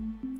Mm-hmm.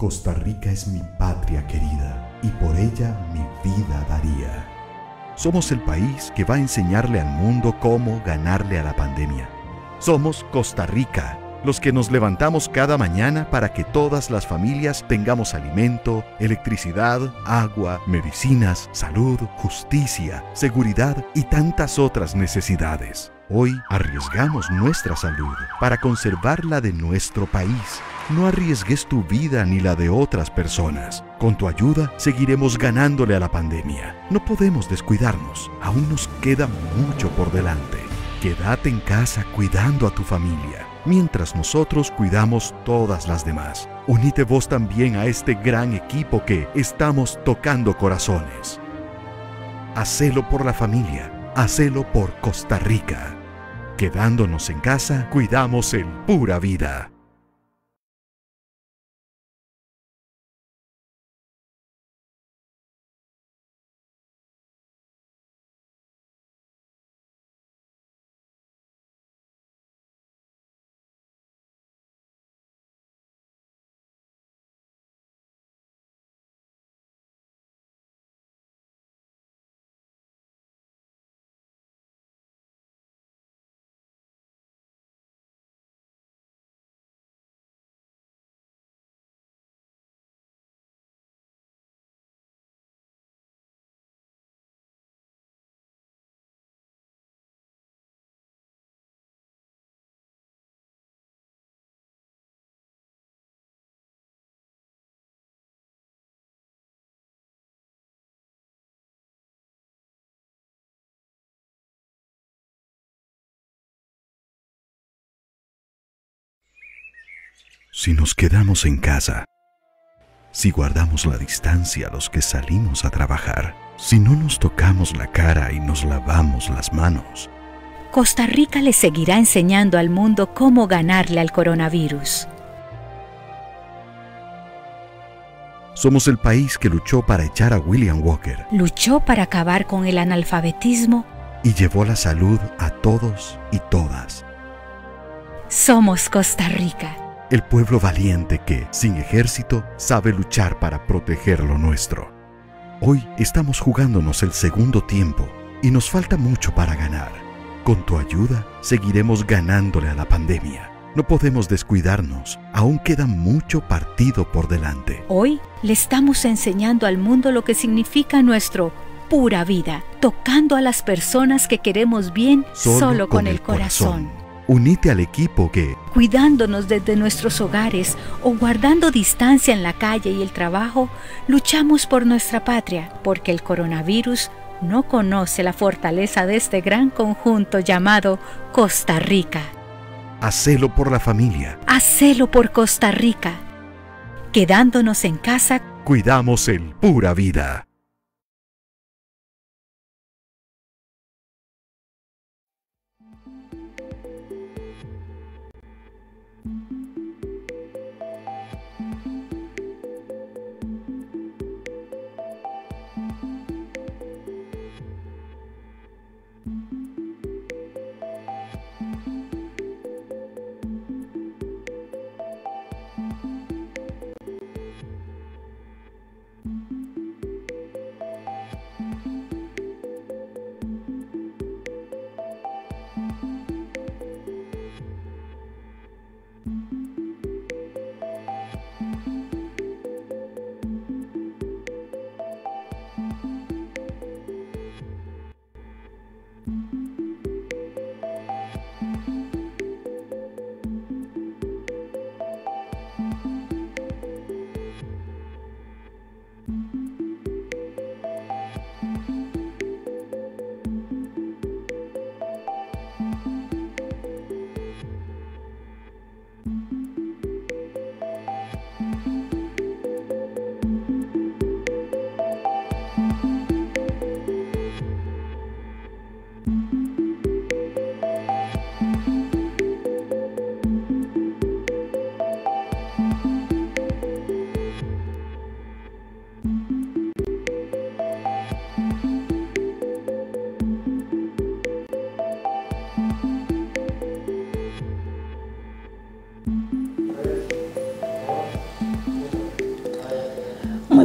Costa Rica es mi patria querida y por ella mi vida daría. Somos el país que va a enseñarle al mundo cómo ganarle a la pandemia. Somos Costa Rica, los que nos levantamos cada mañana para que todas las familias tengamos alimento, electricidad, agua, medicinas, salud, justicia, seguridad y tantas otras necesidades. Hoy arriesgamos nuestra salud para conservar la de nuestro país no arriesgues tu vida ni la de otras personas. Con tu ayuda seguiremos ganándole a la pandemia. No podemos descuidarnos. Aún nos queda mucho por delante. Quédate en casa cuidando a tu familia, mientras nosotros cuidamos todas las demás. Unite vos también a este gran equipo que estamos tocando corazones. Hacelo por la familia, hacelo por Costa Rica. Quedándonos en casa, cuidamos el pura vida. Si nos quedamos en casa, si guardamos la distancia a los que salimos a trabajar, si no nos tocamos la cara y nos lavamos las manos, Costa Rica le seguirá enseñando al mundo cómo ganarle al coronavirus. Somos el país que luchó para echar a William Walker. Luchó para acabar con el analfabetismo. Y llevó la salud a todos y todas. Somos Costa Rica el pueblo valiente que, sin ejército, sabe luchar para proteger lo nuestro. Hoy estamos jugándonos el segundo tiempo y nos falta mucho para ganar. Con tu ayuda seguiremos ganándole a la pandemia. No podemos descuidarnos, aún queda mucho partido por delante. Hoy le estamos enseñando al mundo lo que significa nuestro pura vida, tocando a las personas que queremos bien solo, con, el corazón. Unite al equipo que, cuidándonos desde nuestros hogares o guardando distancia en la calle y el trabajo, luchamos por nuestra patria, porque el coronavirus no conoce la fortaleza de este gran conjunto llamado Costa Rica. Hacelo por la familia. Hacelo por Costa Rica. Quedándonos en casa, cuidamos el pura vida.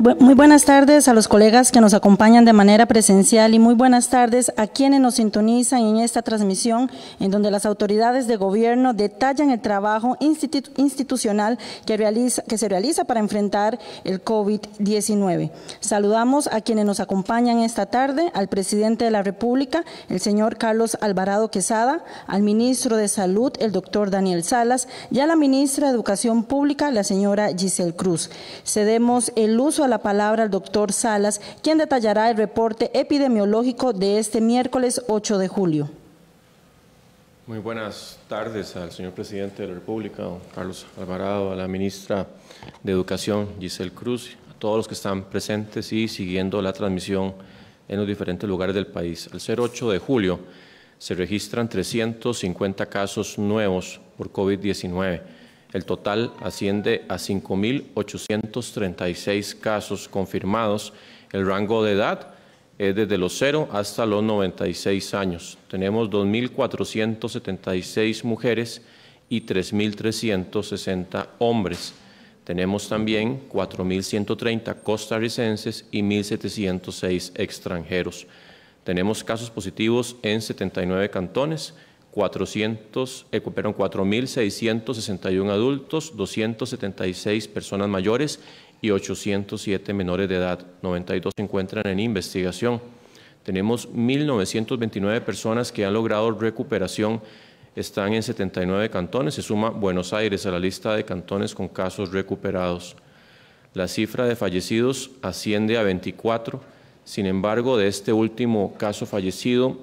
Muy, buenas tardes a los colegas que nos acompañan de manera presencial y muy buenas tardes a quienes nos sintonizan en esta transmisión en donde las autoridades de gobierno detallan el trabajo institucional que, realiza, que se realiza para enfrentar el COVID-19. Saludamos a quienes nos acompañan esta tarde, al presidente de la República, el señor Carlos Alvarado Quesada, al ministro de Salud, el doctor Daniel Salas, y a la ministra de Educación Pública, la señora Giselle Cruz. Cedemos el uso a la palabra al doctor Salas, quien detallará el reporte epidemiológico de este miércoles 8 de julio. Muy buenas tardes al señor presidente de la República, Carlos Alvarado, a la ministra de Educación, Giselle Cruz, a todos los que están presentes y siguiendo la transmisión en los diferentes lugares del país. Al ser 8 de julio se registran 350 casos nuevos por COVID-19 el total asciende a 5.836 casos confirmados. El rango de edad es desde los 0 hasta los 96 años. Tenemos 2.476 mujeres y 3.360 hombres. Tenemos también 4.130 costarricenses y 1.706 extranjeros. Tenemos casos positivos en 79 cantones 400, eh, 4.661 adultos, 276 personas mayores y 807 menores de edad. 92 se encuentran en investigación. Tenemos 1.929 personas que han logrado recuperación, están en 79 cantones, se suma Buenos Aires a la lista de cantones con casos recuperados. La cifra de fallecidos asciende a 24, sin embargo, de este último caso fallecido,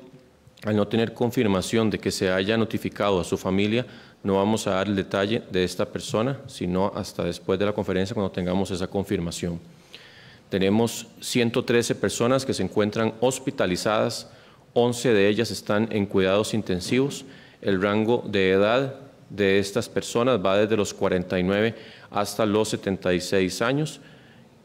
al no tener confirmación de que se haya notificado a su familia, no vamos a dar el detalle de esta persona, sino hasta después de la conferencia cuando tengamos esa confirmación. Tenemos 113 personas que se encuentran hospitalizadas, 11 de ellas están en cuidados intensivos. El rango de edad de estas personas va desde los 49 hasta los 76 años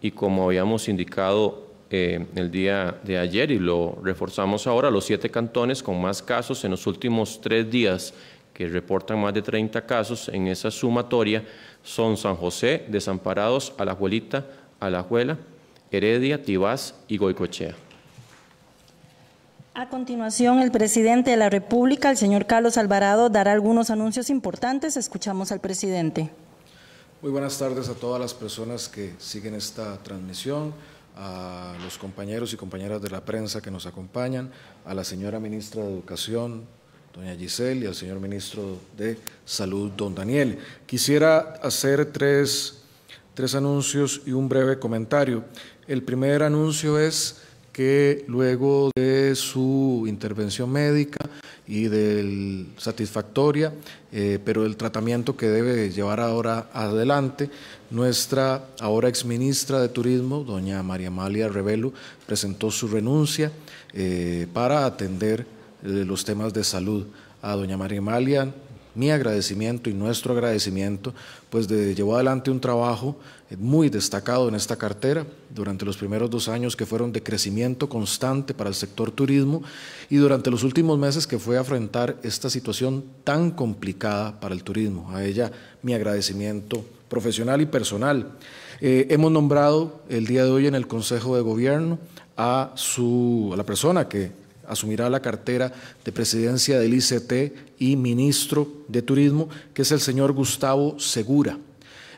y como habíamos indicado eh, el día de ayer y lo reforzamos ahora, los siete cantones con más casos en los últimos tres días que reportan más de 30 casos en esa sumatoria son San José, Desamparados, Alajuelita, Alajuela, Heredia, Tibás y Goicochea. A continuación, el presidente de la República, el señor Carlos Alvarado, dará algunos anuncios importantes. Escuchamos al presidente. Muy buenas tardes a todas las personas que siguen esta transmisión a los compañeros y compañeras de la prensa que nos acompañan, a la señora ministra de Educación, doña Giselle, y al señor ministro de Salud, don Daniel. Quisiera hacer tres, tres anuncios y un breve comentario. El primer anuncio es que luego de su intervención médica y del satisfactoria, eh, pero el tratamiento que debe llevar ahora adelante. Nuestra ahora exministra de Turismo, doña María Amalia Revelo, presentó su renuncia eh, para atender los temas de salud. A doña María Amalia mi agradecimiento y nuestro agradecimiento, pues de, llevó adelante un trabajo eh, muy destacado en esta cartera durante los primeros dos años que fueron de crecimiento constante para el sector turismo y durante los últimos meses que fue afrontar esta situación tan complicada para el turismo. A ella mi agradecimiento profesional y personal. Eh, hemos nombrado el día de hoy en el Consejo de Gobierno a, su, a la persona que asumirá la cartera de presidencia del ICT y ministro de Turismo, que es el señor Gustavo Segura.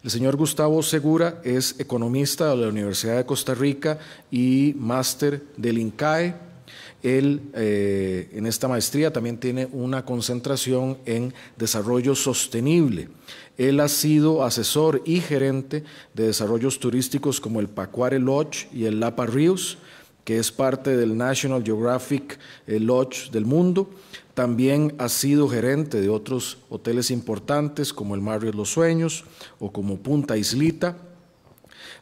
El señor Gustavo Segura es economista de la Universidad de Costa Rica y máster del INCAE. Él eh, en esta maestría también tiene una concentración en desarrollo sostenible. Él ha sido asesor y gerente de desarrollos turísticos como el Pacuare Lodge y el Lapa Ríos que es parte del National Geographic Lodge del mundo. También ha sido gerente de otros hoteles importantes como el Marriott Los Sueños o como Punta Islita.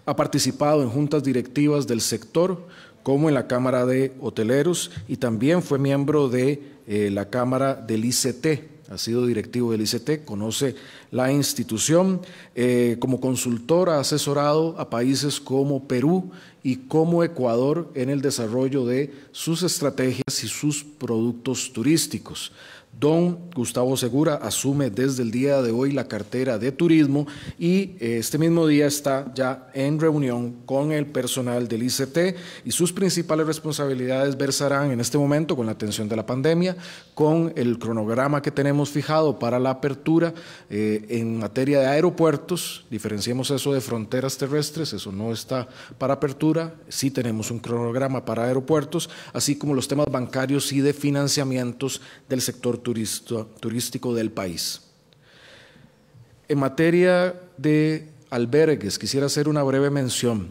Ha participado en juntas directivas del sector como en la Cámara de Hoteleros y también fue miembro de eh, la Cámara del ICT, ha sido directivo del ICT, conoce la institución. Eh, como consultor ha asesorado a países como Perú y como Ecuador en el desarrollo de sus estrategias y sus productos turísticos. Don Gustavo Segura asume desde el día de hoy la cartera de turismo y eh, este mismo día está ya en reunión con el personal del ICT y sus principales responsabilidades versarán en este momento con la atención de la pandemia, con el cronograma que tenemos fijado para la apertura eh, en materia de aeropuertos, diferenciemos eso de fronteras terrestres, eso no está para apertura, sí tenemos un cronograma para aeropuertos, así como los temas bancarios y de financiamientos del sector turístico del país. En materia de albergues, quisiera hacer una breve mención.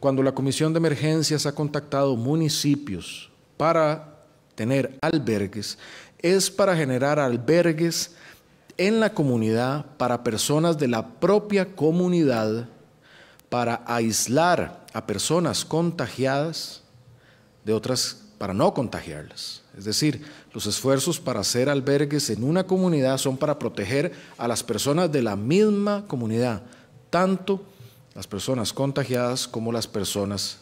Cuando la Comisión de Emergencias ha contactado municipios para tener albergues, es para generar albergues en la comunidad para personas de la propia comunidad, para aislar a personas contagiadas de otras, para no contagiarlas. Es decir, los esfuerzos para hacer albergues en una comunidad son para proteger a las personas de la misma comunidad, tanto las personas contagiadas como las personas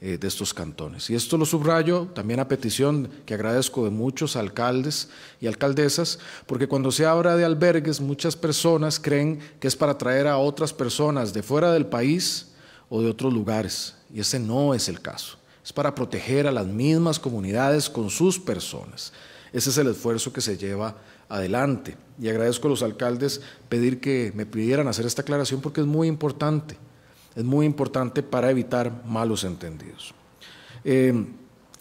de estos cantones. Y esto lo subrayo también a petición que agradezco de muchos alcaldes y alcaldesas, porque cuando se habla de albergues muchas personas creen que es para traer a otras personas de fuera del país o de otros lugares, y ese no es el caso es para proteger a las mismas comunidades con sus personas. Ese es el esfuerzo que se lleva adelante. Y agradezco a los alcaldes pedir que me pidieran hacer esta aclaración porque es muy importante. Es muy importante para evitar malos entendidos. Eh,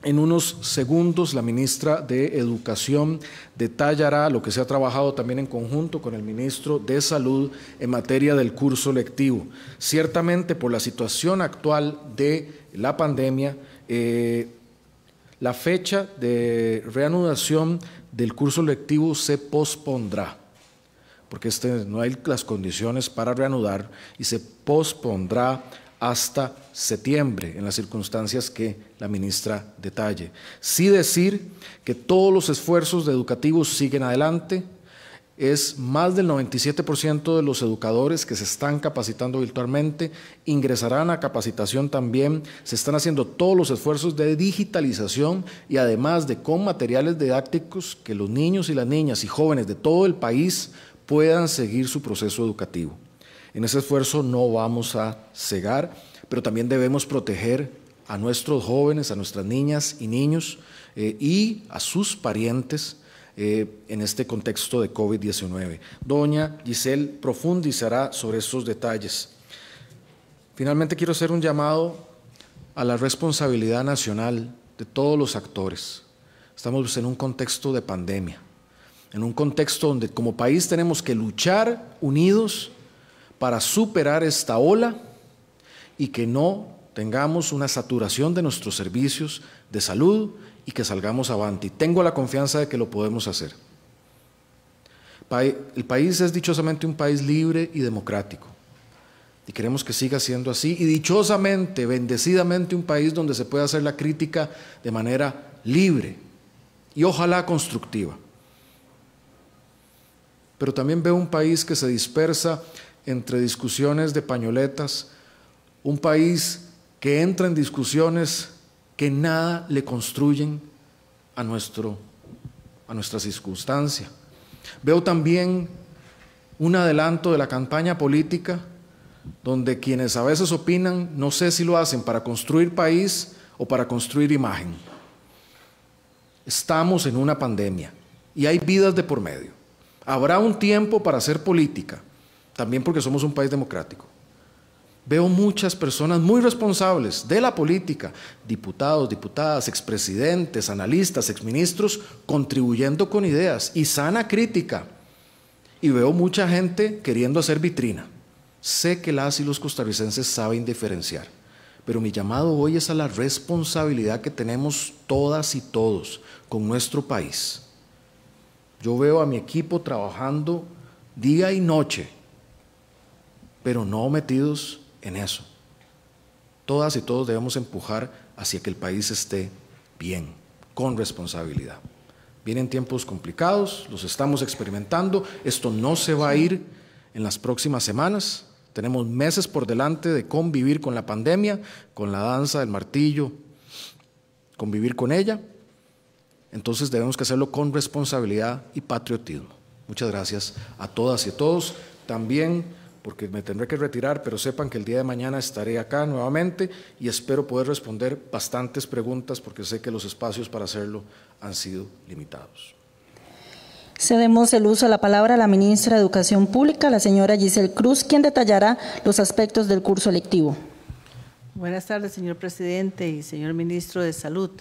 en unos segundos, la ministra de Educación detallará lo que se ha trabajado también en conjunto con el ministro de Salud en materia del curso lectivo. Ciertamente, por la situación actual de la pandemia, eh, la fecha de reanudación del curso lectivo se pospondrá, porque este, no hay las condiciones para reanudar y se pospondrá hasta septiembre, en las circunstancias que la ministra detalle. Sí decir que todos los esfuerzos educativos siguen adelante, es más del 97% de los educadores que se están capacitando virtualmente, ingresarán a capacitación también, se están haciendo todos los esfuerzos de digitalización y además de con materiales didácticos que los niños y las niñas y jóvenes de todo el país puedan seguir su proceso educativo. En ese esfuerzo no vamos a cegar, pero también debemos proteger a nuestros jóvenes, a nuestras niñas y niños eh, y a sus parientes eh, en este contexto de COVID-19. Doña Giselle profundizará sobre estos detalles. Finalmente quiero hacer un llamado a la responsabilidad nacional de todos los actores. Estamos en un contexto de pandemia, en un contexto donde como país tenemos que luchar unidos para superar esta ola y que no tengamos una saturación de nuestros servicios de salud y que salgamos adelante. Y tengo la confianza de que lo podemos hacer. El país es dichosamente un país libre y democrático. Y queremos que siga siendo así. Y dichosamente, bendecidamente, un país donde se puede hacer la crítica de manera libre y ojalá constructiva. Pero también veo un país que se dispersa entre discusiones de pañoletas, un país que entra en discusiones que nada le construyen a, nuestro, a nuestra circunstancia. Veo también un adelanto de la campaña política donde quienes a veces opinan, no sé si lo hacen para construir país o para construir imagen. Estamos en una pandemia y hay vidas de por medio. Habrá un tiempo para hacer política, también porque somos un país democrático. Veo muchas personas muy responsables de la política, diputados, diputadas, expresidentes, analistas, exministros, contribuyendo con ideas y sana crítica. Y veo mucha gente queriendo hacer vitrina. Sé que las y los costarricenses saben diferenciar, pero mi llamado hoy es a la responsabilidad que tenemos todas y todos con nuestro país. Yo veo a mi equipo trabajando día y noche, pero no metidos en eso. Todas y todos debemos empujar hacia que el país esté bien, con responsabilidad. Vienen tiempos complicados, los estamos experimentando, esto no se va a ir en las próximas semanas, tenemos meses por delante de convivir con la pandemia, con la danza del martillo, convivir con ella. Entonces debemos que hacerlo con responsabilidad y patriotismo. Muchas gracias a todas y a todos. También, porque me tendré que retirar, pero sepan que el día de mañana estaré acá nuevamente y espero poder responder bastantes preguntas porque sé que los espacios para hacerlo han sido limitados. Cedemos el uso de la palabra a la ministra de Educación Pública, la señora Giselle Cruz, quien detallará los aspectos del curso lectivo. Buenas tardes, señor presidente y señor ministro de Salud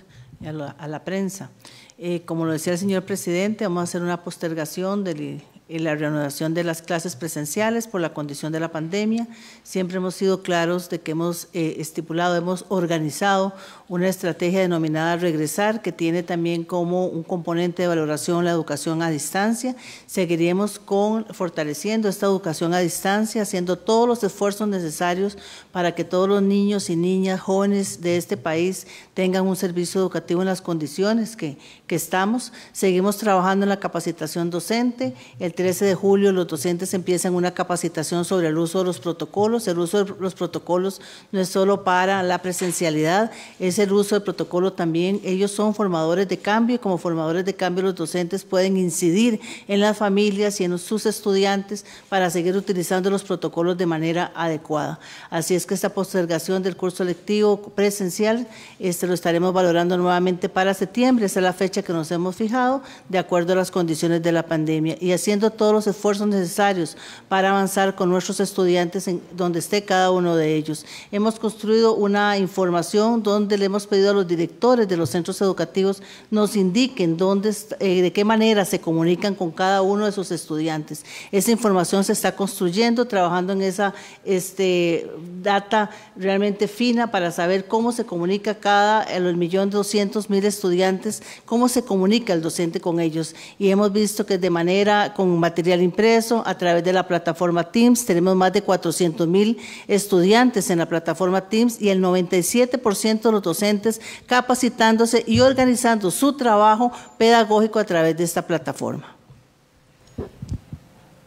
y a la, prensa. Eh, como lo decía el señor presidente, vamos a hacer una postergación del en la reanudación de las clases presenciales por la condición de la pandemia. Siempre hemos sido claros de que hemos eh, estipulado, hemos organizado una estrategia denominada Regresar, que tiene también como un componente de valoración la educación a distancia. Seguiremos con, fortaleciendo esta educación a distancia, haciendo todos los esfuerzos necesarios para que todos los niños y niñas jóvenes de este país tengan un servicio educativo en las condiciones que, que estamos. Seguimos trabajando en la capacitación docente. El 13 de julio los docentes empiezan una capacitación sobre el uso de los protocolos. El uso de los protocolos no es solo para la presencialidad, es el uso del protocolo también. Ellos son formadores de cambio y como formadores de cambio los docentes pueden incidir en las familias y en sus estudiantes para seguir utilizando los protocolos de manera adecuada. Así es que esta postergación del curso lectivo presencial este, lo estaremos valorando nuevamente para septiembre. Esa es la fecha que nos hemos fijado de acuerdo a las condiciones de la pandemia y haciendo todos los esfuerzos necesarios para avanzar con nuestros estudiantes en donde esté cada uno de ellos. Hemos construido una información donde le hemos pedido a los directores de los centros educativos nos indiquen dónde, eh, de qué manera se comunican con cada uno de sus estudiantes. Esa información se está construyendo, trabajando en esa este, data realmente fina para saber cómo se comunica cada, el millón doscientos mil estudiantes, cómo se comunica el docente con ellos. Y hemos visto que de manera con material impreso a través de la plataforma Teams. Tenemos más de 400 mil estudiantes en la plataforma Teams y el 97% de los docentes capacitándose y organizando su trabajo pedagógico a través de esta plataforma.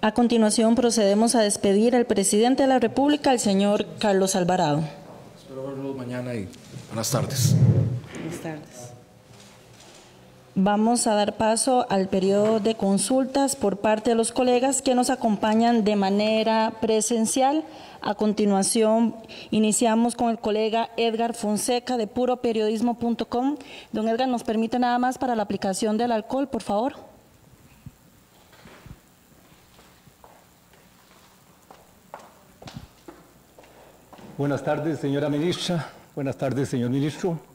A continuación procedemos a despedir al presidente de la República, el señor Carlos Alvarado. Espero verlo mañana y buenas tardes. Buenas tardes. Vamos a dar paso al periodo de consultas por parte de los colegas que nos acompañan de manera presencial. A continuación, iniciamos con el colega Edgar Fonseca de puroperiodismo.com. Don Edgar, ¿nos permite nada más para la aplicación del alcohol, por favor? Buenas tardes, señora ministra. Buenas tardes, señor ministro.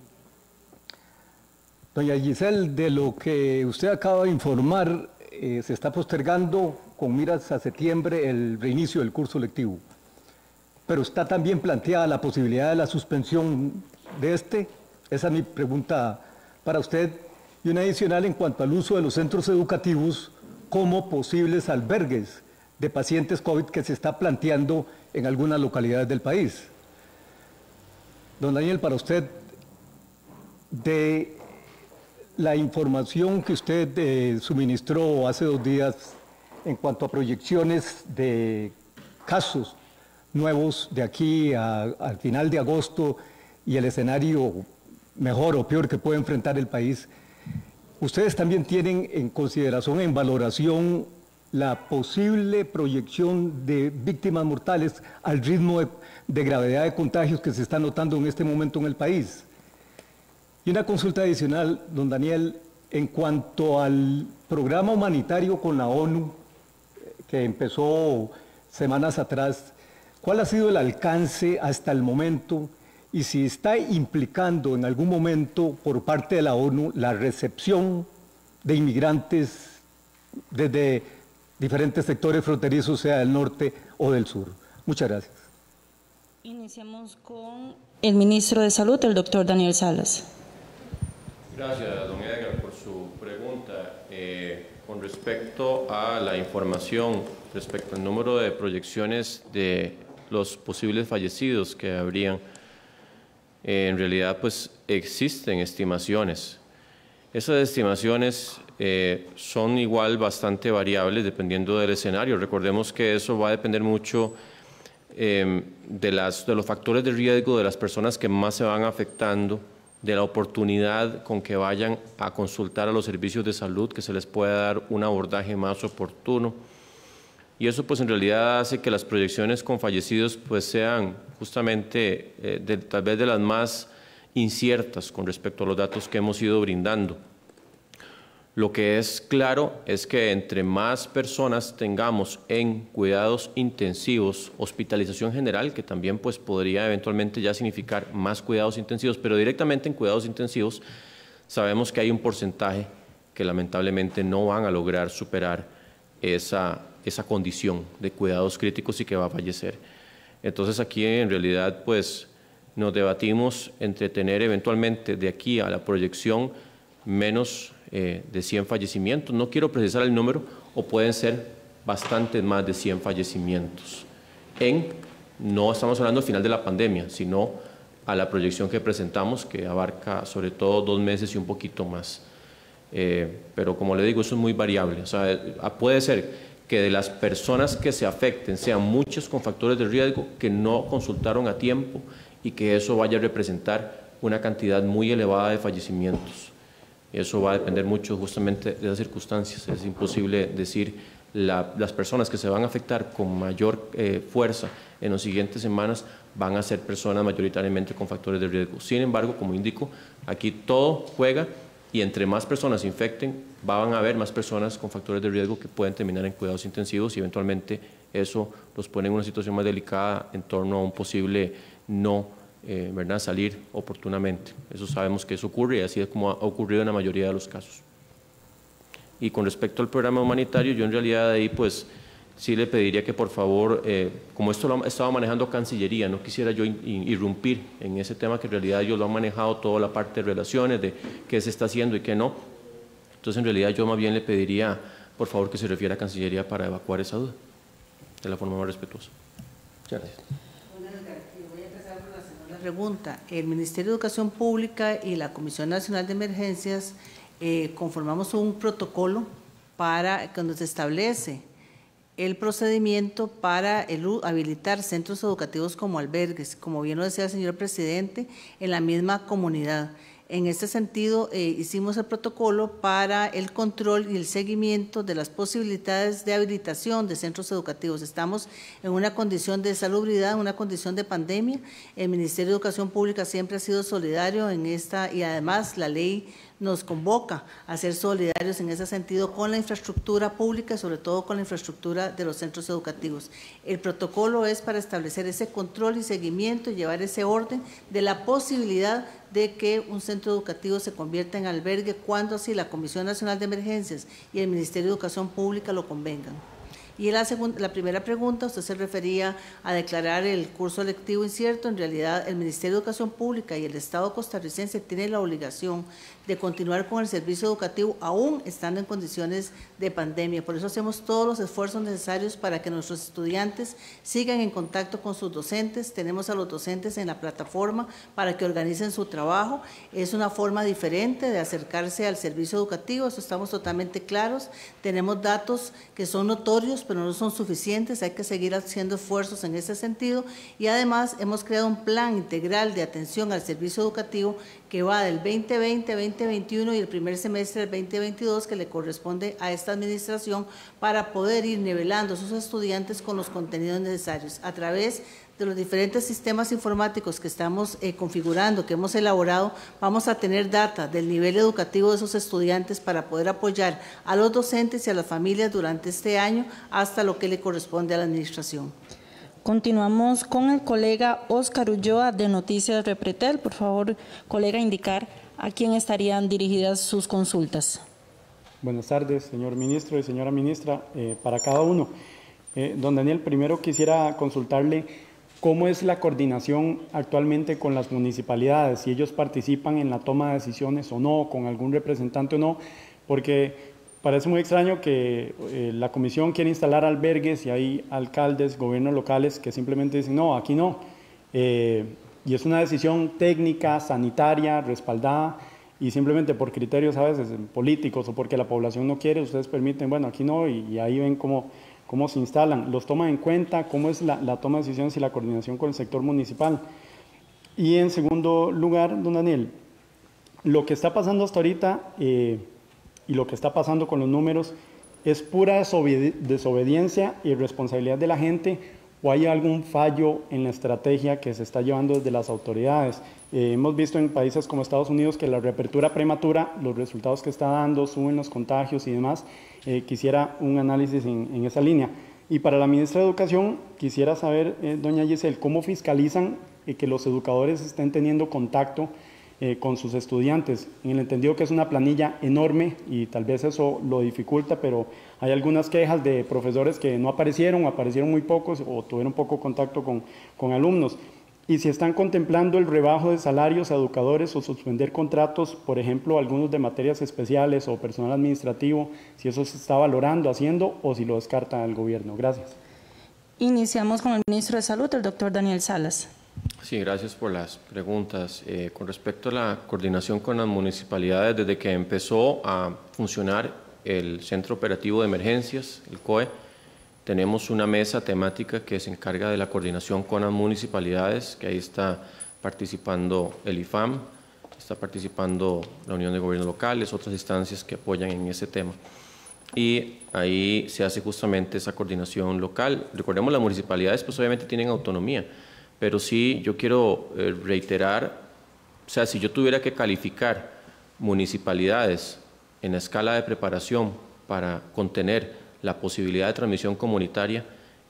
Doña Giselle, de lo que usted acaba de informar, eh, se está postergando con miras a septiembre el reinicio del curso lectivo. Pero está también planteada la posibilidad de la suspensión de este. Esa es mi pregunta para usted. y una adicional en cuanto al uso de los centros educativos como posibles albergues de pacientes COVID que se está planteando en algunas localidades del país. Don Daniel, para usted, de la información que usted eh, suministró hace dos días en cuanto a proyecciones de casos nuevos de aquí al final de agosto y el escenario mejor o peor que puede enfrentar el país, ustedes también tienen en consideración, en valoración, la posible proyección de víctimas mortales al ritmo de, gravedad de contagios que se está notando en este momento en el país. Y una consulta adicional, don Daniel, en cuanto al programa humanitario con la ONU, que empezó semanas atrás, ¿cuál ha sido el alcance hasta el momento? y si está implicando en algún momento por parte de la ONU la recepción de inmigrantes desde diferentes sectores fronterizos, sea del norte o del sur. Muchas gracias. Iniciamos con el ministro de Salud, el doctor Daniel Salas. Gracias, don Edgar, por su pregunta. Eh, con respecto a la información, respecto al número de proyecciones de los posibles fallecidos que habrían eh, en realidad pues existen estimaciones. Esas estimaciones eh, son igual bastante variables dependiendo del escenario. Recordemos que eso va a depender mucho de, las, de los factores de riesgo de las personas que más se van afectando, de la oportunidad con que vayan a consultar a los servicios de salud, que se les pueda dar un abordaje más oportuno y eso pues en realidad hace que las proyecciones con fallecidos pues sean justamente eh, tal vez de las más inciertas con respecto a los datos que hemos ido brindando. Lo que es claro es que entre más personas tengamos en cuidados intensivos, hospitalización general, que también pues podría eventualmente ya significar más cuidados intensivos, pero directamente en cuidados intensivos sabemos que hay un porcentaje que lamentablemente no van a lograr superar esa esa condición de cuidados críticos y que va a fallecer. Entonces aquí en realidad pues nos debatimos entre tener eventualmente de aquí a la proyección menos eh, de 100 fallecimientos. No quiero precisar el número o pueden ser bastante más de 100 fallecimientos. En, no estamos hablando al final de la pandemia, sino a la proyección que presentamos que abarca sobre todo dos meses y un poquito más. Eh, pero como le digo, eso es muy variable. O sea, puede ser que de las personas que se afecten sean muchos con factores de riesgo que no consultaron a tiempo y que eso vaya a representar una cantidad muy elevada de fallecimientos. Eso va a depender mucho justamente de las circunstancias. Es imposible decir las personas que se van a afectar con mayor eh, fuerza en las siguientes semanas van a ser personas mayoritariamente con factores de riesgo. Sin embargo, como indico, aquí todo juega y entre más personas infecten, van a haber más personas con factores de riesgo que pueden terminar en cuidados intensivos y eventualmente eso los pone en una situación más delicada en torno a un posible no eh, ¿verdad? salir oportunamente. Eso sabemos que eso ocurre y así es como ha ocurrido en la mayoría de los casos. Y con respecto al programa humanitario, yo en realidad ahí pues sí le pediría que por favor, eh, como esto lo ha estado manejando Cancillería, no quisiera yo irrumpir en ese tema que en realidad ellos lo han manejado toda la parte de relaciones, de qué se está haciendo y qué no. Entonces en realidad yo más bien le pediría por favor que se refiera a Cancillería para evacuar esa duda de la forma más respetuosa. Muchas gracias. Voy a empezar con la segunda pregunta. El Ministerio de Educación Pública y la Comisión Nacional de Emergencias eh, conformamos un protocolo para cuando se establece el procedimiento para habilitar centros educativos como albergues, como bien lo decía el señor presidente, en la misma comunidad. En este sentido, eh, hicimos el protocolo para el control y el seguimiento de las posibilidades de habilitación de centros educativos. Estamos en una condición de salubridad, una condición de pandemia. El Ministerio de Educación Pública siempre ha sido solidario en esta y además la ley nos convoca a ser solidarios en ese sentido con la infraestructura pública, sobre todo con la infraestructura de los centros educativos. El protocolo es para establecer ese control y seguimiento y llevar ese orden de la posibilidad de que un centro educativo se convierta en albergue cuando así la Comisión Nacional de Emergencias y el Ministerio de Educación Pública lo convengan. Y la, primera pregunta, usted se refería a declarar el curso lectivo incierto. En realidad, el Ministerio de Educación Pública y el Estado costarricense tienen la obligación de continuar con el servicio educativo aún estando en condiciones de pandemia. Por eso hacemos todos los esfuerzos necesarios para que nuestros estudiantes sigan en contacto con sus docentes. Tenemos a los docentes en la plataforma para que organicen su trabajo. Es una forma diferente de acercarse al servicio educativo, eso estamos totalmente claros. Tenemos datos que son notorios, pero no son suficientes. Hay que seguir haciendo esfuerzos en ese sentido. Y además hemos creado un plan integral de atención al servicio educativo que va del 2020, 2021 y el primer semestre del 2022 que le corresponde a esta administración para poder ir nivelando a sus estudiantes con los contenidos necesarios a través de los diferentes sistemas informáticos que estamos eh, configurando, que hemos elaborado, vamos a tener data del nivel educativo de esos estudiantes para poder apoyar a los docentes y a las familias durante este año hasta lo que le corresponde a la administración. Continuamos con el colega Oscar Ulloa de Noticias Repretel. Por favor, colega, indicar a quién estarían dirigidas sus consultas. Buenas tardes, señor ministro y señora ministra, eh, para cada uno. Eh, don Daniel, primero quisiera consultarle cómo es la coordinación actualmente con las municipalidades, si ellos participan en la toma de decisiones o no, con algún representante o no, porque Parece muy extraño que eh, la comisión quiere instalar albergues y hay alcaldes, gobiernos locales que simplemente dicen, no, aquí no. Eh, y es una decisión técnica, sanitaria, respaldada, y simplemente por criterios a veces políticos o porque la población no quiere, ustedes permiten, bueno, aquí no, y, ahí ven cómo, cómo se instalan. Los toman en cuenta, cómo es la, toma de decisiones y la coordinación con el sector municipal. Y en segundo lugar, don Daniel, lo que está pasando hasta ahorita... Eh, y lo que está pasando con los números es pura desobediencia y responsabilidad de la gente o hay algún fallo en la estrategia que se está llevando desde las autoridades. Eh, hemos visto en países como Estados Unidos que la reapertura prematura, los resultados que está dando, suben los contagios y demás. Eh, quisiera un análisis en, esa línea. Y para la ministra de Educación, quisiera saber, eh, doña Giselle, cómo fiscalizan que los educadores estén teniendo contacto eh, con sus estudiantes, en el entendido que es una planilla enorme y tal vez eso lo dificulta, pero hay algunas quejas de profesores que no aparecieron, aparecieron muy pocos o tuvieron poco contacto con, con alumnos. Y si están contemplando el rebajo de salarios a educadores o suspender contratos, por ejemplo, algunos de materias especiales o personal administrativo, si eso se está valorando, haciendo o si lo descarta el gobierno. Gracias. Iniciamos con el ministro de Salud, el doctor Daniel Salas. Sí, gracias por las preguntas. Eh, con respecto a la coordinación con las municipalidades, desde que empezó a funcionar el Centro Operativo de Emergencias, el COE, tenemos una mesa temática que se encarga de la coordinación con las municipalidades, que ahí está participando el IFAM, está participando la Unión de Gobiernos Locales, otras instancias que apoyan en ese tema. Y ahí se hace justamente esa coordinación local. Recordemos, las municipalidades pues obviamente tienen autonomía pero sí yo quiero eh, reiterar, o sea, si yo tuviera que calificar municipalidades en la escala de preparación para contener la posibilidad de transmisión comunitaria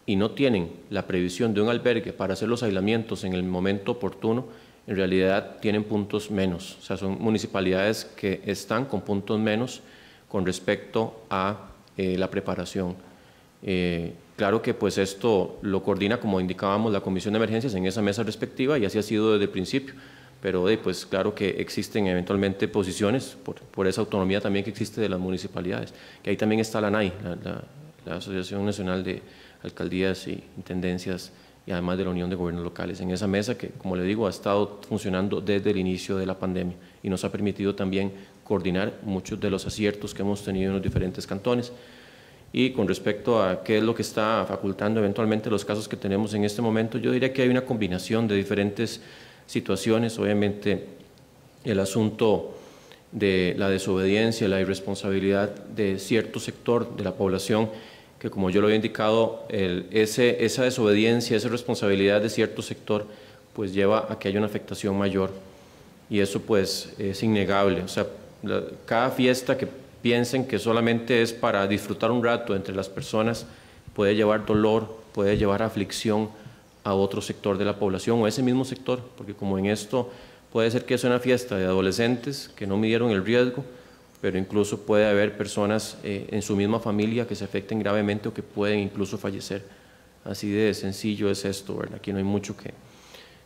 y no tienen la previsión de un albergue para hacer los aislamientos en el momento oportuno, en realidad tienen puntos menos. O sea, son municipalidades que están con puntos menos con respecto a eh, la preparación. Eh, Claro que pues esto lo coordina, como indicábamos, la Comisión de Emergencias en esa mesa respectiva y así ha sido desde el principio. Pero pues claro que existen eventualmente posiciones por, esa autonomía también que existe de las municipalidades. Que ahí también está la NAI, la, Asociación Nacional de Alcaldías y Intendencias y además de la Unión de Gobiernos Locales. En esa mesa que, como le digo, ha estado funcionando desde el inicio de la pandemia y nos ha permitido también coordinar muchos de los aciertos que hemos tenido en los diferentes cantones. Y con respecto a qué es lo que está facultando eventualmente los casos que tenemos en este momento, yo diría que hay una combinación de diferentes situaciones. Obviamente, el asunto de la desobediencia, la irresponsabilidad de cierto sector de la población, que como yo lo había indicado, ese, esa desobediencia, esa responsabilidad de cierto sector, pues lleva a que haya una afectación mayor. Y eso pues es innegable. O sea, cada fiesta que piensen que solamente es para disfrutar un rato entre las personas, puede llevar dolor, puede llevar aflicción a otro sector de la población o a ese mismo sector, porque como en esto puede ser que es una fiesta de adolescentes que no midieron el riesgo, pero incluso puede haber personas eh, en su misma familia que se afecten gravemente o que pueden incluso fallecer. Así de sencillo es esto, ¿verdad? Aquí no hay mucho que,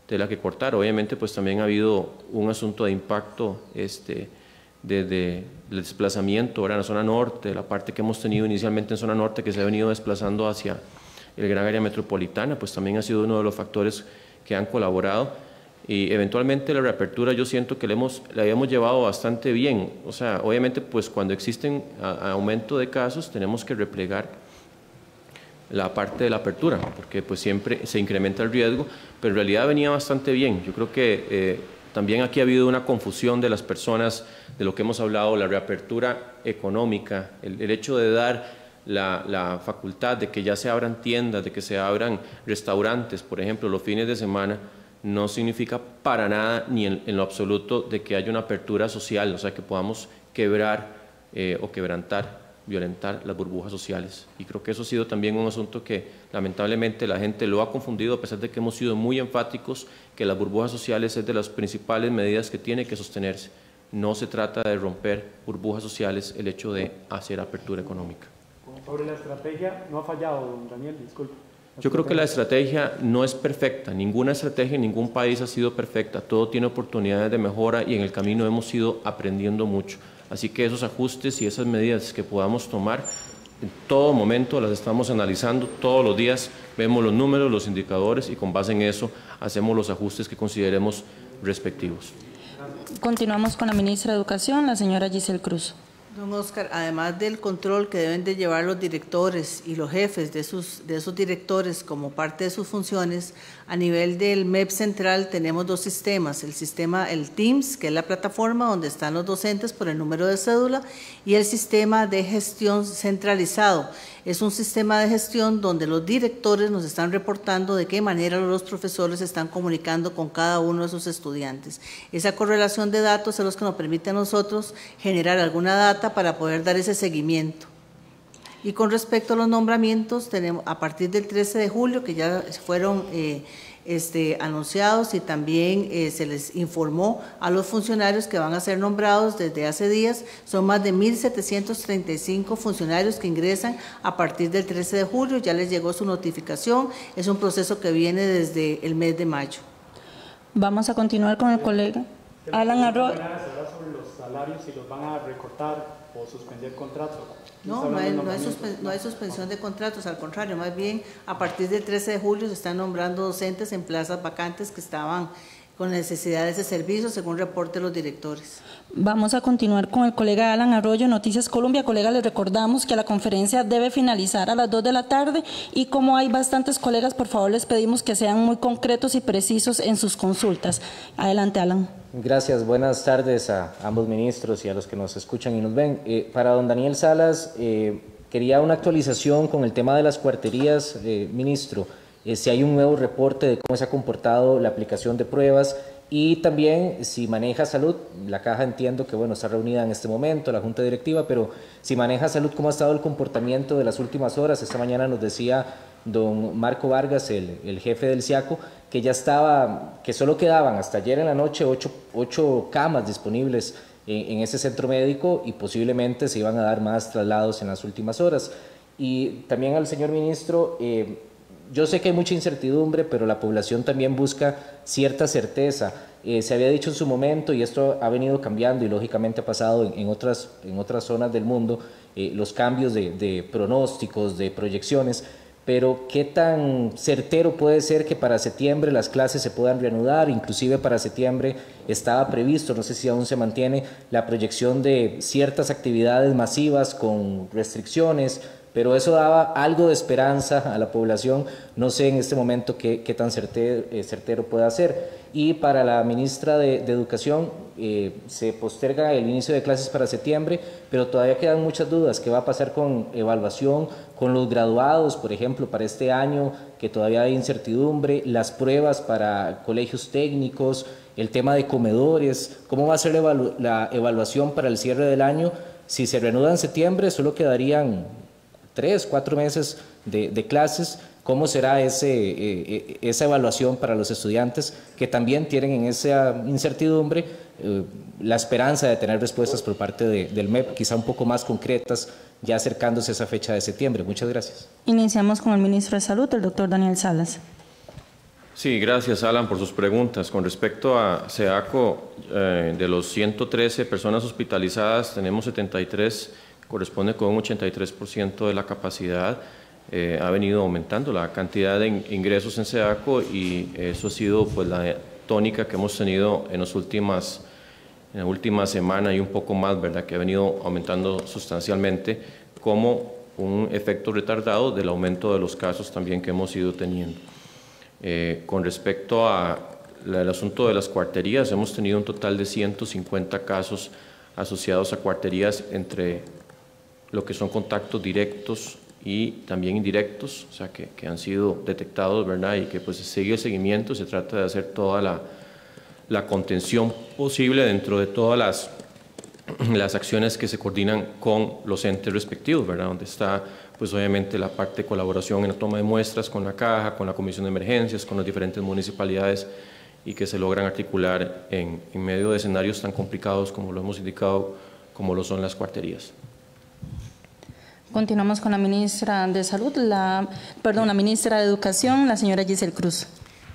tela que cortar. Obviamente, pues también ha habido un asunto de impacto este, desde el desplazamiento ahora en la zona norte, la parte que hemos tenido inicialmente en zona norte que se ha venido desplazando hacia el gran área metropolitana, pues también ha sido uno de los factores que han colaborado. Y eventualmente la reapertura yo siento que le, hemos, la habíamos llevado bastante bien. O sea, obviamente pues cuando existen aumento de casos tenemos que replegar la parte de la apertura, porque pues siempre se incrementa el riesgo, pero en realidad venía bastante bien. Yo creo que eh, también aquí ha habido una confusión de las personas de lo que hemos hablado, la reapertura económica, el, hecho de dar la, facultad de que ya se abran tiendas, de que se abran restaurantes, por ejemplo, los fines de semana, no significa para nada ni en, lo absoluto de que haya una apertura social, o sea, que podamos quebrar eh, o quebrantar violentar las burbujas sociales. Y creo que eso ha sido también un asunto que lamentablemente la gente lo ha confundido, a pesar de que hemos sido muy enfáticos que las burbujas sociales es de las principales medidas que tiene que sostenerse. No se trata de romper burbujas sociales el hecho de hacer apertura económica. Sobre la estrategia, no ha fallado, don Daniel, disculpe. Yo creo que la estrategia no es perfecta, ninguna estrategia en ningún país ha sido perfecta, todo tiene oportunidades de mejora y en el camino hemos ido aprendiendo mucho. Así que esos ajustes y esas medidas que podamos tomar en todo momento las estamos analizando, todos los días vemos los números, los indicadores y con base en eso hacemos los ajustes que consideremos respectivos. Continuamos con la ministra de Educación, la señora Giselle Cruz. Don Oscar, además del control que deben de llevar los directores y los jefes de, sus, de esos directores como parte de sus funciones, a nivel del MEP central tenemos dos sistemas, el sistema, el TIMS, que es la plataforma donde están los docentes por el número de cédula, y el sistema de gestión centralizado, es un sistema de gestión donde los directores nos están reportando de qué manera los profesores están comunicando con cada uno de sus estudiantes. Esa correlación de datos es lo que nos permite a nosotros generar alguna data para poder dar ese seguimiento. Y con respecto a los nombramientos, tenemos a partir del 13 de julio, que ya fueron eh, este, anunciados y también eh, se les informó a los funcionarios que van a ser nombrados desde hace días. Son más de 1.735 funcionarios que ingresan a partir del 13 de julio. Ya les llegó su notificación. Es un proceso que viene desde el mes de mayo. Vamos a continuar con el colega Alan Arroyo. sobre los salarios si los van a recortar o suspender contratos. No, no hay, no, hay suspensión de contratos, al contrario, más bien a partir del 13 de julio se están nombrando docentes en plazas vacantes que estaban con necesidades de servicio, según reporte los directores. Vamos a continuar con el colega Alan Arroyo, Noticias Colombia. Colega, les recordamos que la conferencia debe finalizar a las 2 de la tarde y como hay bastantes colegas, por favor les pedimos que sean muy concretos y precisos en sus consultas. Adelante, Alan. Gracias, buenas tardes a ambos ministros y a los que nos escuchan y nos ven. Eh, para don Daniel Salas, eh, quería una actualización con el tema de las cuarterías, eh, ministro. Eh, si hay un nuevo reporte de cómo se ha comportado la aplicación de pruebas y también si maneja salud, la caja entiendo que bueno, está reunida en este momento, la junta directiva, pero si maneja salud, ¿cómo ha estado el comportamiento de las últimas horas? Esta mañana nos decía don Marco Vargas, el, jefe del SIACO, que ya estaba, que solo quedaban hasta ayer en la noche ocho, camas disponibles en, ese centro médico y posiblemente se iban a dar más traslados en las últimas horas. Y también al señor ministro, eh, yo sé que hay mucha incertidumbre, pero la población también busca cierta certeza. Eh, se había dicho en su momento, y esto ha venido cambiando y lógicamente ha pasado en, otras, en otras zonas del mundo, eh, los cambios de, pronósticos, de proyecciones, pero qué tan certero puede ser que para septiembre las clases se puedan reanudar, inclusive para septiembre estaba previsto, no sé si aún se mantiene, la proyección de ciertas actividades masivas con restricciones, pero eso daba algo de esperanza a la población. No sé en este momento qué, tan certero, eh, certero, puede ser. Y para la ministra de, Educación eh, se posterga el inicio de clases para septiembre, pero todavía quedan muchas dudas. ¿Qué va a pasar con evaluación, con los graduados, por ejemplo, para este año, que todavía hay incertidumbre, las pruebas para colegios técnicos, el tema de comedores, cómo va a ser la evaluación para el cierre del año? Si se reanuda en septiembre, solo quedarían tres, cuatro meses de, clases, ¿Cómo será ese, eh, eh, esa evaluación para los estudiantes que también tienen en esa incertidumbre eh, la esperanza de tener respuestas por parte del MEP, quizá un poco más concretas, ya acercándose a esa fecha de septiembre? Muchas gracias. Iniciamos con el ministro de Salud, el doctor Daniel Salas. Sí, gracias Alan por sus preguntas. Con respecto a SEACO, de los 113 personas hospitalizadas, tenemos 73, corresponde con un 83% de la capacidad. Eh, ha venido aumentando la cantidad de ingresos en SEACO y eso ha sido pues, la tónica que hemos tenido en, las últimas, en la última semana y un poco más, ¿verdad? que ha venido aumentando sustancialmente como un efecto retardado del aumento de los casos también que hemos ido teniendo. Eh, con respecto al asunto de las cuarterías, hemos tenido un total de 150 casos asociados a cuarterías entre lo que son contactos directos y también indirectos, o sea, que, han sido detectados, ¿verdad? Y que pues sigue el seguimiento, se trata de hacer toda la, contención posible dentro de todas las, las acciones que se coordinan con los entes respectivos, ¿verdad? Donde está, pues obviamente, la parte de colaboración en la toma de muestras con la caja, con la comisión de emergencias, con las diferentes municipalidades y que se logran articular en, en medio de escenarios tan complicados como lo hemos indicado, como lo son las cuarterías. Continuamos con la ministra de Salud, la, perdón, la ministra de Educación, la señora Giselle Cruz.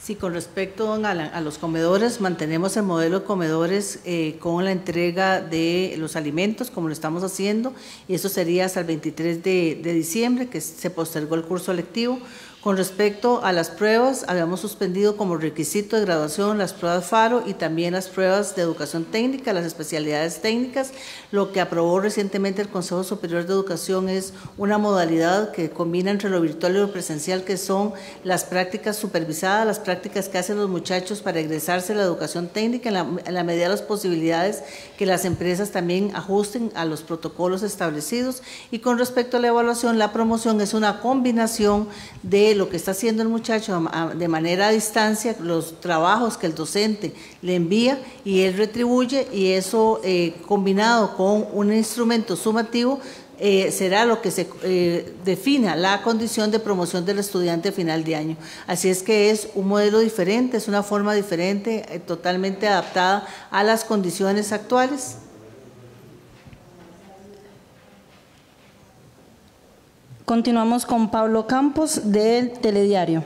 Sí, con respecto a, los comedores, mantenemos el modelo de comedores eh, con la entrega de los alimentos, como lo estamos haciendo, y eso sería hasta el 23 de, de diciembre, que se postergó el curso lectivo. Con respecto a las pruebas, habíamos suspendido como requisito de graduación las pruebas FARO y también las pruebas de educación técnica, las especialidades técnicas. Lo que aprobó recientemente el Consejo Superior de Educación es una modalidad que combina entre lo virtual y lo presencial, que son las prácticas supervisadas, las prácticas que hacen los muchachos para egresarse a la educación técnica en la, en la medida de las posibilidades que las empresas también ajusten a los protocolos establecidos. Y con respecto a la evaluación, la promoción es una combinación de lo que está haciendo el muchacho de manera a distancia, los trabajos que el docente le envía y él retribuye y eso eh, combinado con un instrumento sumativo eh, será lo que se eh, defina la condición de promoción del estudiante final de año. Así es que es un modelo diferente, es una forma diferente, totalmente adaptada a las condiciones actuales. Continuamos con Pablo Campos del Telediario.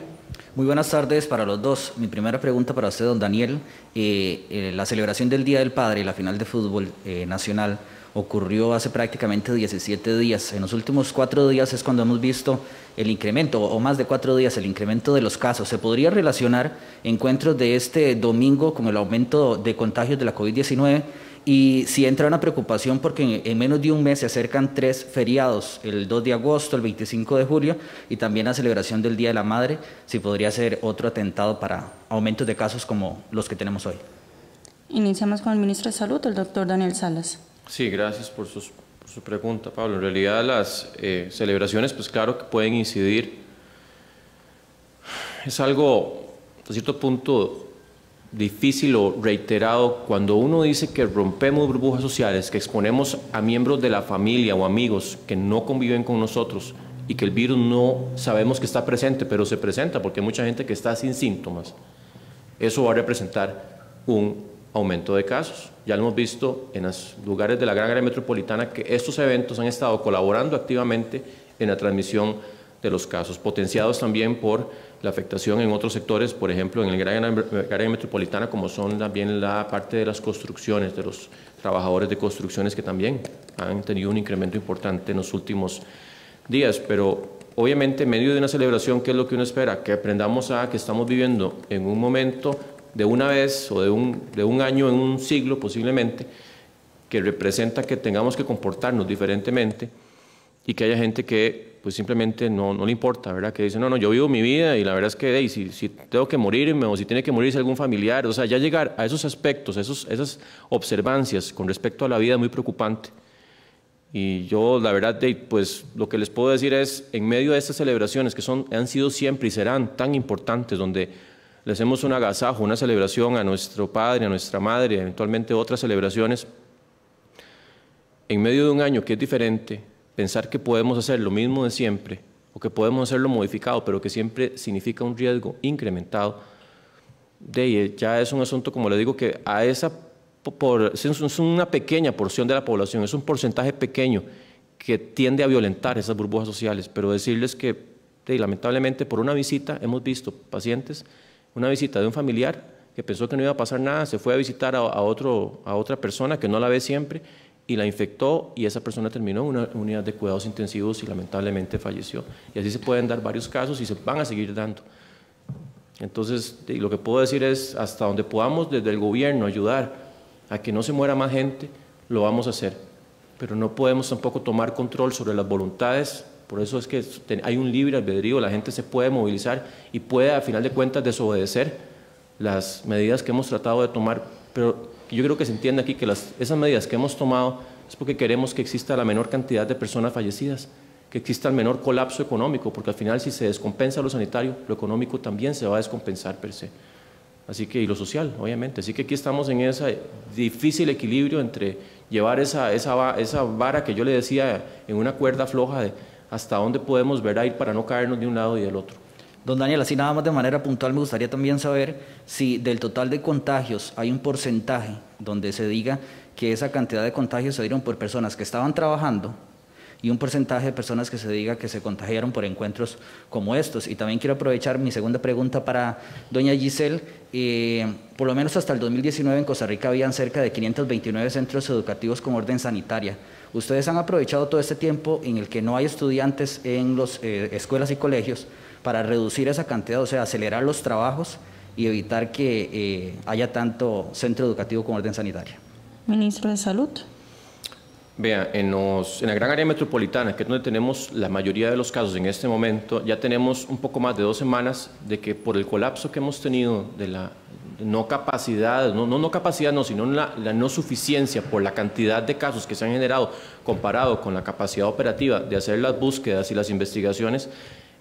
Muy buenas tardes para los dos. Mi primera pregunta para usted, don Daniel. Eh, eh, la celebración del Día del Padre y la final de fútbol eh, nacional ocurrió hace prácticamente 17 días. En los últimos cuatro días es cuando hemos visto el incremento, o más de cuatro días, el incremento de los casos. ¿Se podría relacionar encuentros de este domingo con el aumento de contagios de la COVID-19? Y si entra una preocupación porque en, menos de un mes se acercan tres feriados, el 2 de agosto, el 25 de julio y también la celebración del Día de la Madre, si podría ser otro atentado para aumentos de casos como los que tenemos hoy. Iniciamos con el ministro de Salud, el doctor Daniel Salas. Sí, gracias por, su pregunta, Pablo. En realidad las eh, celebraciones, pues claro que pueden incidir. Es algo, a cierto punto, difícil o reiterado cuando uno dice que rompemos burbujas sociales, que exponemos a miembros de la familia o amigos que no conviven con nosotros y que el virus no sabemos que está presente, pero se presenta porque hay mucha gente que está sin síntomas. Eso va a representar un aumento de casos. Ya lo hemos visto en los lugares de la gran área metropolitana que estos eventos han estado colaborando activamente en la transmisión de los casos, potenciados también por la afectación en otros sectores, por ejemplo, en el gran área metropolitana, como son también la parte de las construcciones, de los trabajadores de construcciones que también han tenido un incremento importante en los últimos días. Pero obviamente, en medio de una celebración, ¿qué es lo que uno espera? Que aprendamos a que estamos viviendo en un momento de una vez o de un, de un año en un siglo posiblemente, que representa que tengamos que comportarnos diferentemente y que haya gente que pues simplemente no, no le importa, ¿verdad? Que dice, no, no, yo vivo mi vida y la verdad es que si, si, tengo que morirme o si tiene que morirse algún familiar, o sea, ya llegar a esos aspectos, a esos, esas observancias con respecto a la vida es muy preocupante. Y yo, la verdad, pues lo que les puedo decir es, en medio de estas celebraciones que son, han sido siempre y serán tan importantes, donde le hacemos un agasajo, una celebración a nuestro padre, a nuestra madre, eventualmente otras celebraciones, en medio de un año que es diferente, pensar que podemos hacer lo mismo de siempre, o que podemos hacerlo modificado, pero que siempre significa un riesgo incrementado, de, ya es un asunto, como le digo, que a esa por, es una pequeña porción de la población, es un porcentaje pequeño que tiende a violentar esas burbujas sociales, pero decirles que lamentablemente por una visita hemos visto pacientes, una visita de un familiar que pensó que no iba a pasar nada, se fue a visitar a, otro, a otra persona que no la ve siempre y la infectó y esa persona terminó en una unidad de cuidados intensivos y lamentablemente falleció. Y así se pueden dar varios casos y se van a seguir dando. Entonces, lo que puedo decir es, hasta donde podamos desde el gobierno ayudar a que no se muera más gente, lo vamos a hacer. Pero no podemos tampoco tomar control sobre las voluntades, por eso es que hay un libre albedrío, la gente se puede movilizar y puede, a final de cuentas, desobedecer las medidas que hemos tratado de tomar, pero yo creo que se entiende aquí que esas medidas que hemos tomado es porque queremos que exista la menor cantidad de personas fallecidas, que exista el menor colapso económico, porque al final si se descompensa lo sanitario, lo económico también se va a descompensar per se. Así que, y lo social, obviamente. Así que aquí estamos en ese difícil equilibrio entre llevar esa, esa, esa vara que yo le decía en una cuerda floja de hasta dónde podemos ver ahí para no caernos de un lado y del otro. Don Daniel, así nada más de manera puntual, me gustaría también saber si del total de contagios hay un porcentaje donde se diga que esa cantidad de contagios se dieron por personas que estaban trabajando y un porcentaje de personas que se diga que se contagiaron por encuentros como estos. Y también quiero aprovechar mi segunda pregunta para doña Giselle. Eh, por lo menos hasta el 2019 en Costa Rica habían cerca de 529 centros educativos con orden sanitaria. Ustedes han aprovechado todo este tiempo en el que no hay estudiantes en las eh, escuelas y colegios para reducir esa cantidad, o sea, acelerar los trabajos y evitar que eh, haya tanto centro educativo con orden sanitaria. Ministro de Salud. Vea, en, en, la gran área metropolitana, que es donde tenemos la mayoría de los casos en este momento, ya tenemos un poco más de dos semanas de que por el colapso que hemos tenido de la no capacidad, no, no, capacidad, no, sino la, la, no suficiencia por la cantidad de casos que se han generado comparado con la capacidad operativa de hacer las búsquedas y las investigaciones,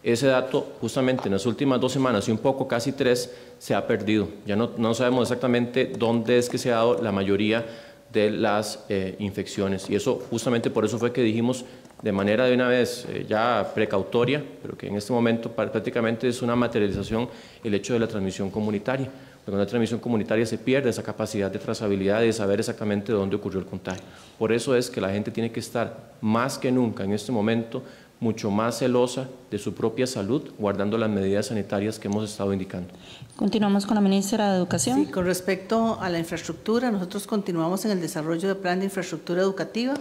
ese dato justamente en las últimas dos semanas y un poco, casi tres, se ha perdido. Ya no, no sabemos exactamente dónde es que se ha dado la mayoría de las eh, infecciones. Y eso justamente por eso fue que dijimos de manera de una vez eh, ya precautoria, pero que en este momento prácticamente es una materialización el hecho de la transmisión comunitaria. Con la transmisión comunitaria se pierde esa capacidad de trazabilidad y de saber exactamente dónde ocurrió el contagio. Por eso es que la gente tiene que estar más que nunca en este momento mucho más celosa de su propia salud, guardando las medidas sanitarias que hemos estado indicando. Continuamos con la ministra de Educación. Sí, con respecto a la infraestructura, nosotros continuamos en el desarrollo del plan de infraestructura educativa.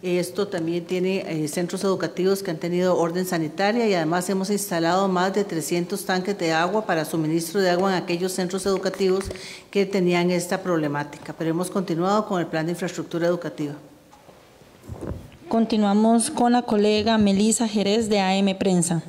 Esto también tiene eh, centros educativos que han tenido orden sanitaria y además hemos instalado más de 300 tanques de agua para suministro de agua en aquellos centros educativos que tenían esta problemática. Pero hemos continuado con el plan de infraestructura educativa. Continuamos con la colega Melisa Jerez de AM Prensa.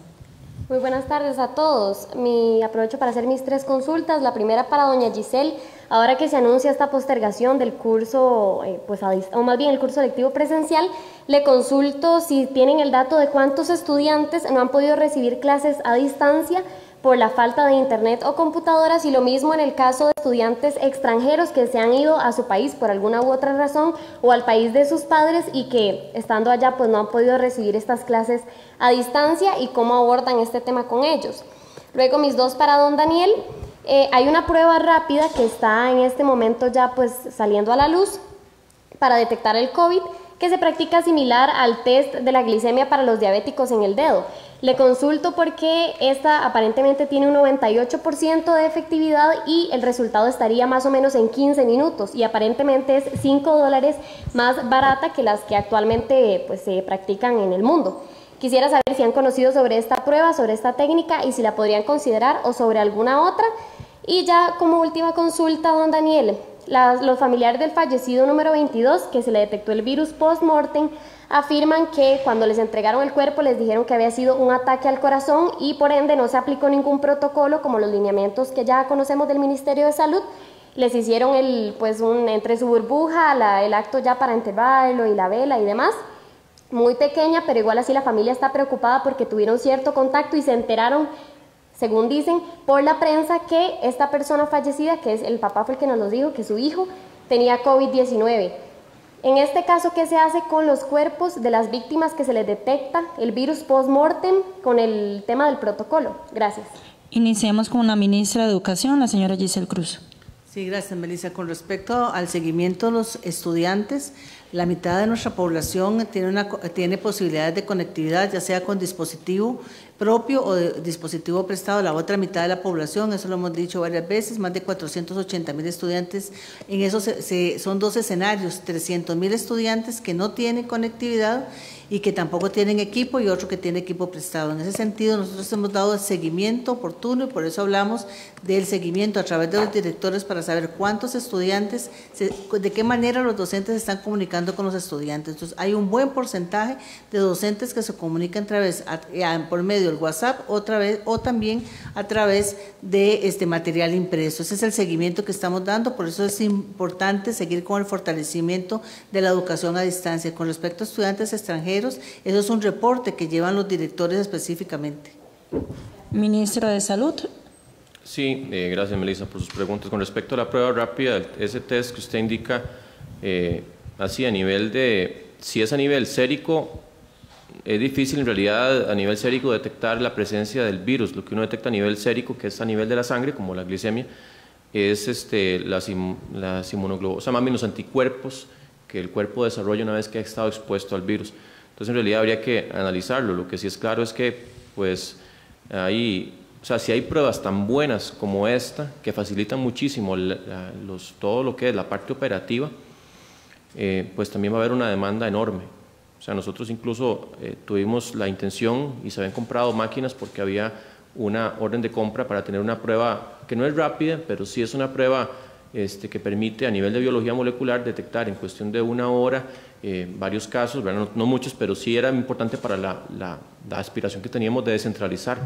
Muy buenas tardes a todos. Mi, aprovecho para hacer mis tres consultas. La primera para doña Giselle. Ahora que se anuncia esta postergación del curso, eh, pues o más bien el curso lectivo presencial, le consulto si tienen el dato de cuántos estudiantes no han podido recibir clases a distancia por la falta de internet o computadoras y lo mismo en el caso de estudiantes extranjeros que se han ido a su país por alguna u otra razón o al país de sus padres y que estando allá pues no han podido recibir estas clases a distancia y cómo abordan este tema con ellos. Luego mis dos para don Daniel. Eh, hay una prueba rápida que está en este momento ya pues saliendo a la luz para detectar el COVID que se practica similar al test de la glicemia para los diabéticos en el dedo. Le consulto porque esta aparentemente tiene un 98% de efectividad y el resultado estaría más o menos en 15 minutos y aparentemente es 5 dólares más barata que las que actualmente pues, se practican en el mundo. Quisiera saber si han conocido sobre esta prueba, sobre esta técnica y si la podrían considerar o sobre alguna otra. Y ya como última consulta, don Daniel, los familiares del fallecido número 22, que se le detectó el virus post-mortem, afirman que cuando les entregaron el cuerpo les dijeron que había sido un ataque al corazón y por ende no se aplicó ningún protocolo como los lineamientos que ya conocemos del Ministerio de Salud. Les hicieron el, pues entre su burbuja, el acto ya para enterrarlo y la vela y demás. Muy pequeña, pero igual así la familia está preocupada porque tuvieron cierto contacto y se enteraron según dicen por la prensa, que esta persona fallecida, que es el papá fue el que nos lo dijo, que su hijo tenía COVID-19. En este caso, ¿qué se hace con los cuerpos de las víctimas que se les detecta el virus post-mortem con el tema del protocolo? Gracias. Iniciamos con la ministra de Educación, la señora Giselle Cruz. Sí, gracias, Melissa. Con respecto al seguimiento de los estudiantes, la mitad de nuestra población tiene, una, tiene posibilidades de conectividad, ya sea con dispositivo propio o de dispositivo prestado. La otra mitad de la población, eso lo hemos dicho varias veces, más de 480 mil estudiantes. En eso son dos escenarios, 300 mil estudiantes que no tienen conectividad y que tampoco tienen equipo y otro que tiene equipo prestado. En ese sentido, nosotros hemos dado seguimiento oportuno y por eso hablamos del seguimiento a través de los directores para saber cuántos estudiantes, de qué manera los docentes están comunicando con los estudiantes. Entonces, hay un buen porcentaje de docentes que se comunican a través, por medio del WhatsApp, otra vez, o también a través de este material impreso. Ese es el seguimiento que estamos dando, por eso es importante seguir con el fortalecimiento de la educación a distancia. Con respecto a estudiantes extranjeros, eso es un reporte que llevan los directores específicamente. Ministro de Salud. Sí, eh, gracias Melissa por sus preguntas. Con respecto a la prueba rápida, ese test que usted indica, eh, así a nivel de, si es a nivel sérico, es difícil en realidad a nivel sérico detectar la presencia del virus. Lo que uno detecta a nivel sérico, que es a nivel de la sangre, como la glicemia, es este, las, las inmunoglobos, o sea, más bien los anticuerpos que el cuerpo desarrolla una vez que ha estado expuesto al virus. Entonces, en realidad habría que analizarlo. Lo que sí es claro es que, pues, hay, o sea, si hay pruebas tan buenas como esta, que facilitan muchísimo todo lo que es la parte operativa, eh, pues también va a haber una demanda enorme. O sea, nosotros incluso eh, tuvimos la intención y se habían comprado máquinas porque había una orden de compra para tener una prueba que no es rápida, pero sí es una prueba este, que permite a nivel de biología molecular detectar en cuestión de una hora eh, varios casos, no, muchos, pero sí era importante para la, aspiración que teníamos de descentralizar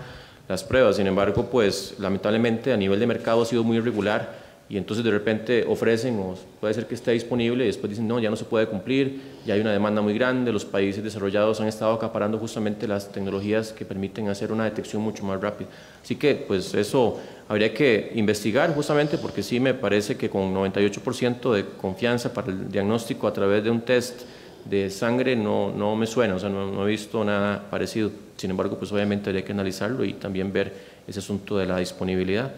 las pruebas. Sin embargo, pues lamentablemente a nivel de mercado ha sido muy irregular y entonces de repente ofrecen o puede ser que esté disponible y después dicen no, ya no se puede cumplir, ya hay una demanda muy grande, los países desarrollados han estado acaparando justamente las tecnologías que permiten hacer una detección mucho más rápida. Así que pues eso habría que investigar justamente porque sí me parece que con 98% de confianza para el diagnóstico a través de un test de sangre no, no me suena, o sea, no, no he visto nada parecido. Sin embargo, pues obviamente habría que analizarlo y también ver ese asunto de la disponibilidad.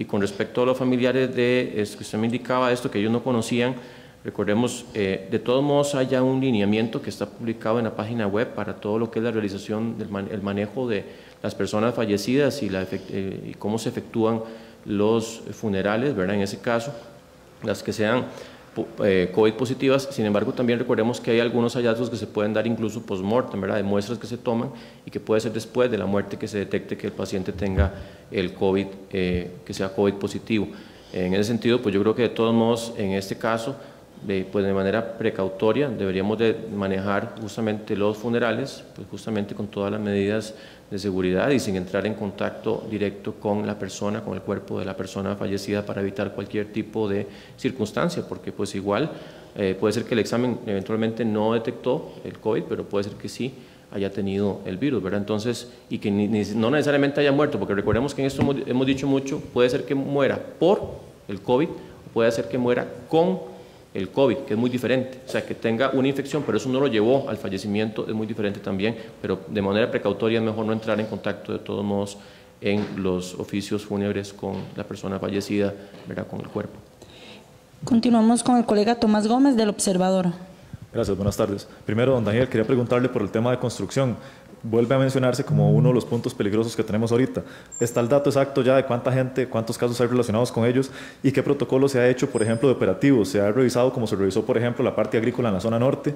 Y con respecto a los familiares de, es que usted me indicaba esto, que ellos no conocían, recordemos, eh, de todos modos hay ya un lineamiento que está publicado en la página web para todo lo que es la realización del el manejo de las personas fallecidas y, la, eh, y cómo se efectúan los funerales, ¿verdad? En ese caso, las que sean eh, COVID positivas, sin embargo también recordemos que hay algunos hallazgos que se pueden dar incluso post-mortem, de muestras que se toman y que puede ser después de la muerte que se detecte que el paciente tenga el COVID, eh, que sea COVID positivo. En ese sentido, pues yo creo que de todos modos, en este caso, de, pues de manera precautoria deberíamos de manejar justamente los funerales, pues justamente con todas las medidas de seguridad y sin entrar en contacto directo con la persona, con el cuerpo de la persona fallecida para evitar cualquier tipo de circunstancia, porque pues igual eh, puede ser que el examen eventualmente no detectó el COVID, pero puede ser que sí haya tenido el virus, ¿verdad? Entonces, y que no necesariamente haya muerto, porque recordemos que en esto hemos, hemos dicho mucho, puede ser que muera por el COVID, puede ser que muera con el COVID, que es muy diferente, o sea, que tenga una infección, pero eso no lo llevó al fallecimiento, es muy diferente también, pero de manera precautoria es mejor no entrar en contacto de todos modos en los oficios fúnebres con la persona fallecida, ¿verdad? con el cuerpo. Continuamos con el colega Tomás Gómez del Observador. Gracias, buenas tardes. Primero, don Daniel, quería preguntarle por el tema de construcción vuelve a mencionarse como uno de los puntos peligrosos que tenemos ahorita. Está el dato exacto ya de cuánta gente, cuántos casos hay relacionados con ellos y qué protocolo se ha hecho, por ejemplo, de operativos. Se ha revisado como se revisó, por ejemplo, la parte agrícola en la zona norte,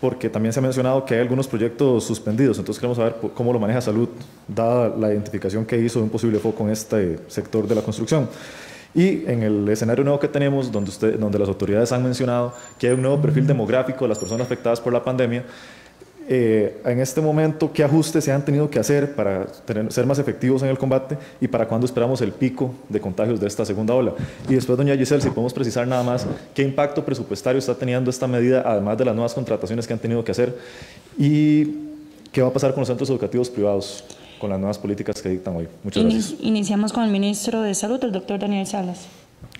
porque también se ha mencionado que hay algunos proyectos suspendidos. Entonces queremos saber cómo lo maneja salud, dada la identificación que hizo de un posible foco en este sector de la construcción. Y en el escenario nuevo que tenemos, donde, usted, donde las autoridades han mencionado que hay un nuevo perfil demográfico de las personas afectadas por la pandemia, eh, en este momento, ¿qué ajustes se han tenido que hacer para ser más efectivos en el combate y para cuándo esperamos el pico de contagios de esta segunda ola? Y después, doña Giselle, si podemos precisar nada más, ¿qué impacto presupuestario está teniendo esta medida, además de las nuevas contrataciones que han tenido que hacer? ¿Y qué va a pasar con los centros educativos privados con las nuevas políticas que dictan hoy? Muchas gracias. Iniciamos con el ministro de Salud, el doctor Daniel Salas.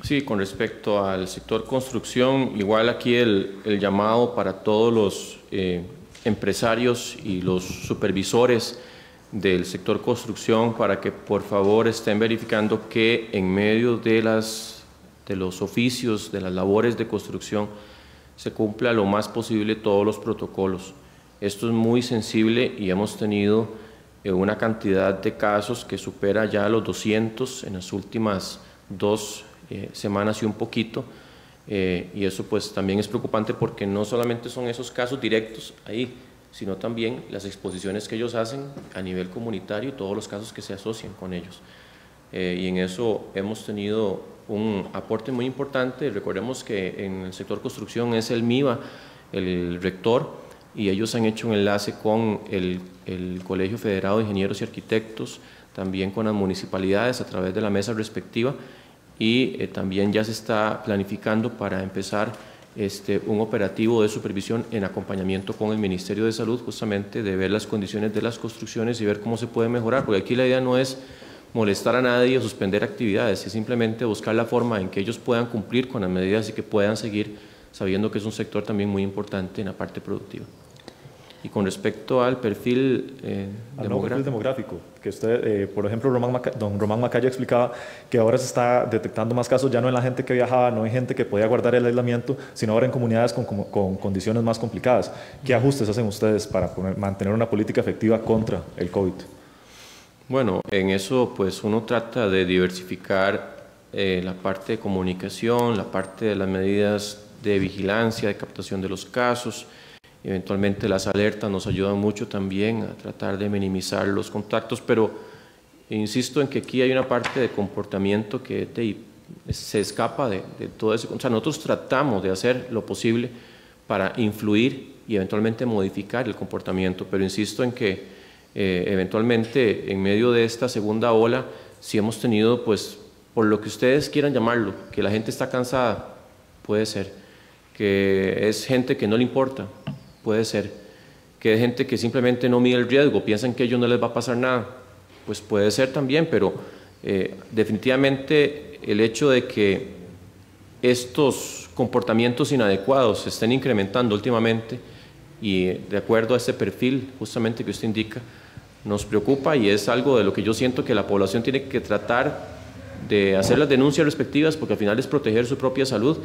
Sí, con respecto al sector construcción, igual aquí el, llamado para todos los eh, empresarios y los supervisores del sector construcción para que por favor estén verificando que en medio de, las, de los oficios, de las labores de construcción, se cumpla lo más posible todos los protocolos. Esto es muy sensible y hemos tenido eh, una cantidad de casos que supera ya los 200 en las últimas dos eh, semanas y un poquito. Eh, y eso pues también es preocupante porque no solamente son esos casos directos ahí, sino también las exposiciones que ellos hacen a nivel comunitario y todos los casos que se asocian con ellos. Eh, y en eso hemos tenido un aporte muy importante. Recordemos que en el sector construcción es el MIVA, el rector, y ellos han hecho un enlace con el, el Colegio Federado de Ingenieros y Arquitectos, también con las municipalidades a través de la mesa respectiva y eh, también ya se está planificando para empezar este, un operativo de supervisión en acompañamiento con el Ministerio de Salud, justamente de ver las condiciones de las construcciones y ver cómo se puede mejorar, porque aquí la idea no es molestar a nadie o suspender actividades, es simplemente buscar la forma en que ellos puedan cumplir con las medidas y que puedan seguir sabiendo que es un sector también muy importante en la parte productiva. Y con respecto al perfil, eh, demográfico. que usted, eh, por ejemplo, Román don Román Macaya explicaba que ahora se está detectando más casos ya no en la gente que viajaba, no en gente que podía guardar el aislamiento, sino ahora en comunidades con, con, condiciones más complicadas. ¿Qué ajustes hacen ustedes para mantener una política efectiva contra el COVID? Bueno, en eso pues uno trata de diversificar eh, la parte de comunicación, la parte de las medidas de vigilancia, de captación de los casos, Eventualmente las alertas nos ayudan mucho también a tratar de minimizar los contactos, pero insisto en que aquí hay una parte de comportamiento que se escapa de, todo eso. O sea, nosotros tratamos de hacer lo posible para influir y eventualmente modificar el comportamiento, pero insisto en que eh, eventualmente en medio de esta segunda ola, si hemos tenido, pues, por lo que ustedes quieran llamarlo, que la gente está cansada, puede ser, que es gente que no le importa, puede ser que hay gente que simplemente no mide el riesgo, piensan que a ellos no les va a pasar nada, pues puede ser también, pero eh, definitivamente el hecho de que estos comportamientos inadecuados se estén incrementando últimamente y de acuerdo a ese perfil justamente que usted indica, nos preocupa y es algo de lo que yo siento que la población tiene que tratar de hacer las denuncias respectivas porque al final es proteger su propia salud,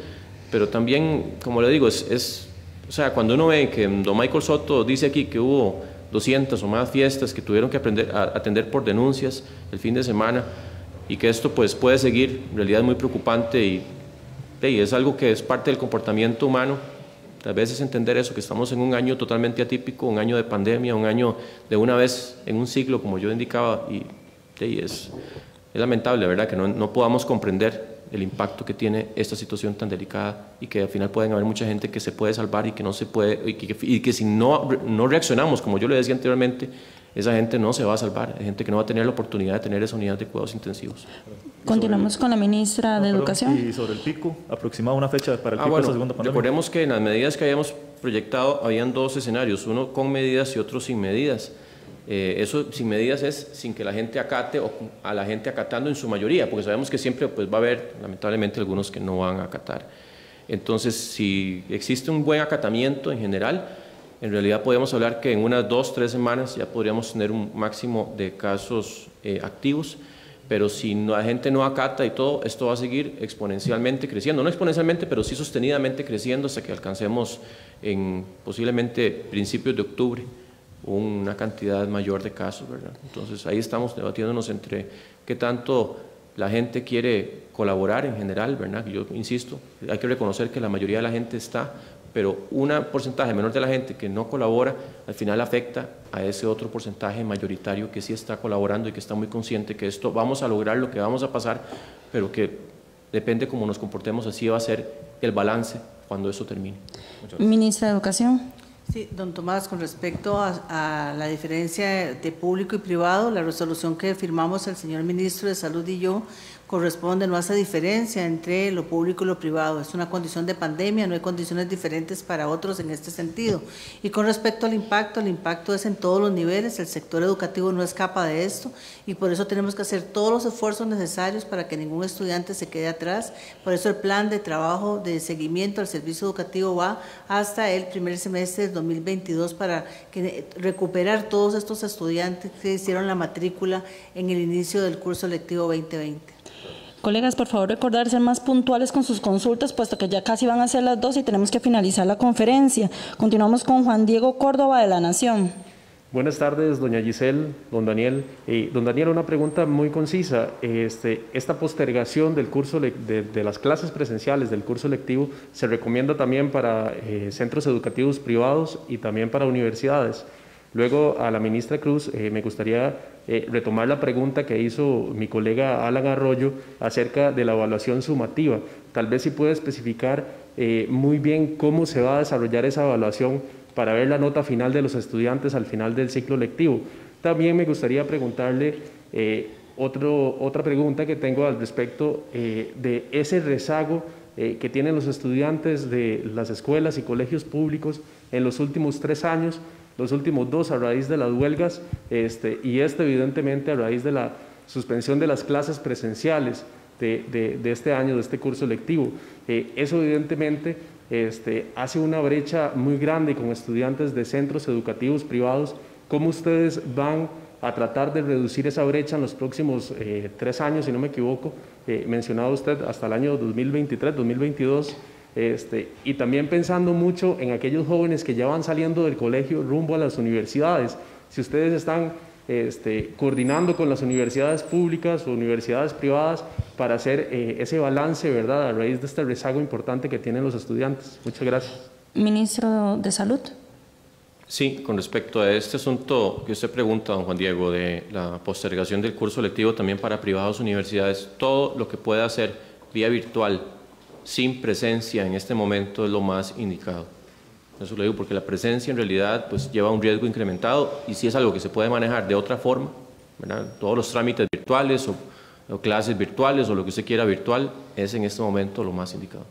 pero también, como le digo, es o sea, cuando uno ve que don Michael Soto dice aquí que hubo 200 o más fiestas que tuvieron que aprender a atender por denuncias el fin de semana y que esto pues puede seguir, en realidad es muy preocupante y, es algo que es parte del comportamiento humano. Tal vez es entender eso, que estamos en un año totalmente atípico, un año de pandemia, un año de una vez en un siglo, como yo indicaba, y, es, es lamentable, ¿verdad?, que no, no podamos comprender el impacto que tiene esta situación tan delicada y que al final pueden haber mucha gente que se puede salvar y que no se puede y que, y que si no, no reaccionamos, como yo le decía anteriormente, esa gente no se va a salvar, hay gente que no va a tener la oportunidad de tener esa unidad de cuidados intensivos. Continuamos con la ministra de Educación. Y sobre el pico, aproximado una fecha para el ah, pico de esta segunda pandemia. Recordemos que en las medidas que habíamos proyectado habían dos escenarios, uno con medidas y otro sin medidas. Eh, eso sin medidas es sin que la gente acate o a la gente acatando en su mayoría, porque sabemos que siempre pues, va a haber lamentablemente algunos que no van a acatar. Entonces, si existe un buen acatamiento en general, en realidad podríamos hablar que en unas dos, tres semanas ya podríamos tener un máximo de casos eh, activos, pero si la gente no acata y todo, esto va a seguir exponencialmente creciendo, no exponencialmente, pero sí sostenidamente creciendo hasta que alcancemos en posiblemente principios de octubre una cantidad mayor de casos, ¿verdad? Entonces ahí estamos debatiéndonos entre qué tanto la gente quiere colaborar en general, ¿verdad? Yo insisto, hay que reconocer que la mayoría de la gente está, pero un porcentaje menor de la gente que no colabora, al final afecta a ese otro porcentaje mayoritario que sí está colaborando y que está muy consciente que esto vamos a lograr lo que vamos a pasar, pero que depende cómo nos comportemos, así va a ser el balance cuando eso termine. Ministra de Educación. Sí, don Tomás, con respecto a, la diferencia de público y privado, la resolución que firmamos el señor ministro de Salud y yo corresponde, no hace diferencia entre lo público y lo privado. Es una condición de pandemia, no hay condiciones diferentes para otros en este sentido. Y con respecto al impacto, el impacto es en todos los niveles, el sector educativo no escapa de esto y por eso tenemos que hacer todos los esfuerzos necesarios para que ningún estudiante se quede atrás. Por eso el plan de trabajo de seguimiento al servicio educativo va hasta el primer semestre de 2022 para que, recuperar todos estos estudiantes que hicieron la matrícula en el inicio del curso lectivo 2020. Colegas, por favor, recordar ser más puntuales con sus consultas, puesto que ya casi van a ser las dos y tenemos que finalizar la conferencia. Continuamos con Juan Diego Córdoba de La Nación. Buenas tardes, doña Giselle, don Daniel. Eh, don Daniel, una pregunta muy concisa. Este, esta postergación del curso de, las clases presenciales del curso lectivo se recomienda también para eh, centros educativos privados y también para universidades. Luego, a la ministra Cruz, eh, me gustaría eh, retomar la pregunta que hizo mi colega Alan Arroyo acerca de la evaluación sumativa. Tal vez si puede especificar eh, muy bien cómo se va a desarrollar esa evaluación para ver la nota final de los estudiantes al final del ciclo lectivo. También me gustaría preguntarle otro, otra pregunta que tengo al respecto de ese rezago que tienen los estudiantes de las escuelas y colegios públicos en los últimos tres años los últimos dos a raíz de las huelgas este, y este evidentemente a raíz de la suspensión de las clases presenciales de, este año, de este curso lectivo. Eh, eso evidentemente este, hace una brecha muy grande con estudiantes de centros educativos privados. ¿Cómo ustedes van a tratar de reducir esa brecha en los próximos eh, tres años, si no me equivoco? Eh, mencionado usted hasta el año 2023, 2022. Este, y también pensando mucho en aquellos jóvenes que ya van saliendo del colegio rumbo a las universidades. Si ustedes están este, coordinando con las universidades públicas o universidades privadas para hacer eh, ese balance, ¿verdad?, a raíz de este rezago importante que tienen los estudiantes. Muchas gracias. Ministro de Salud. Sí, con respecto a este asunto que usted pregunta, don Juan Diego, de la postergación del curso lectivo también para privados universidades, todo lo que pueda hacer vía virtual sin presencia en este momento es lo más indicado. Eso lo digo porque la presencia en realidad pues, lleva un riesgo incrementado y si es algo que se puede manejar de otra forma, todos los trámites virtuales o, clases virtuales o lo que usted quiera virtual, es en este momento lo más indicado.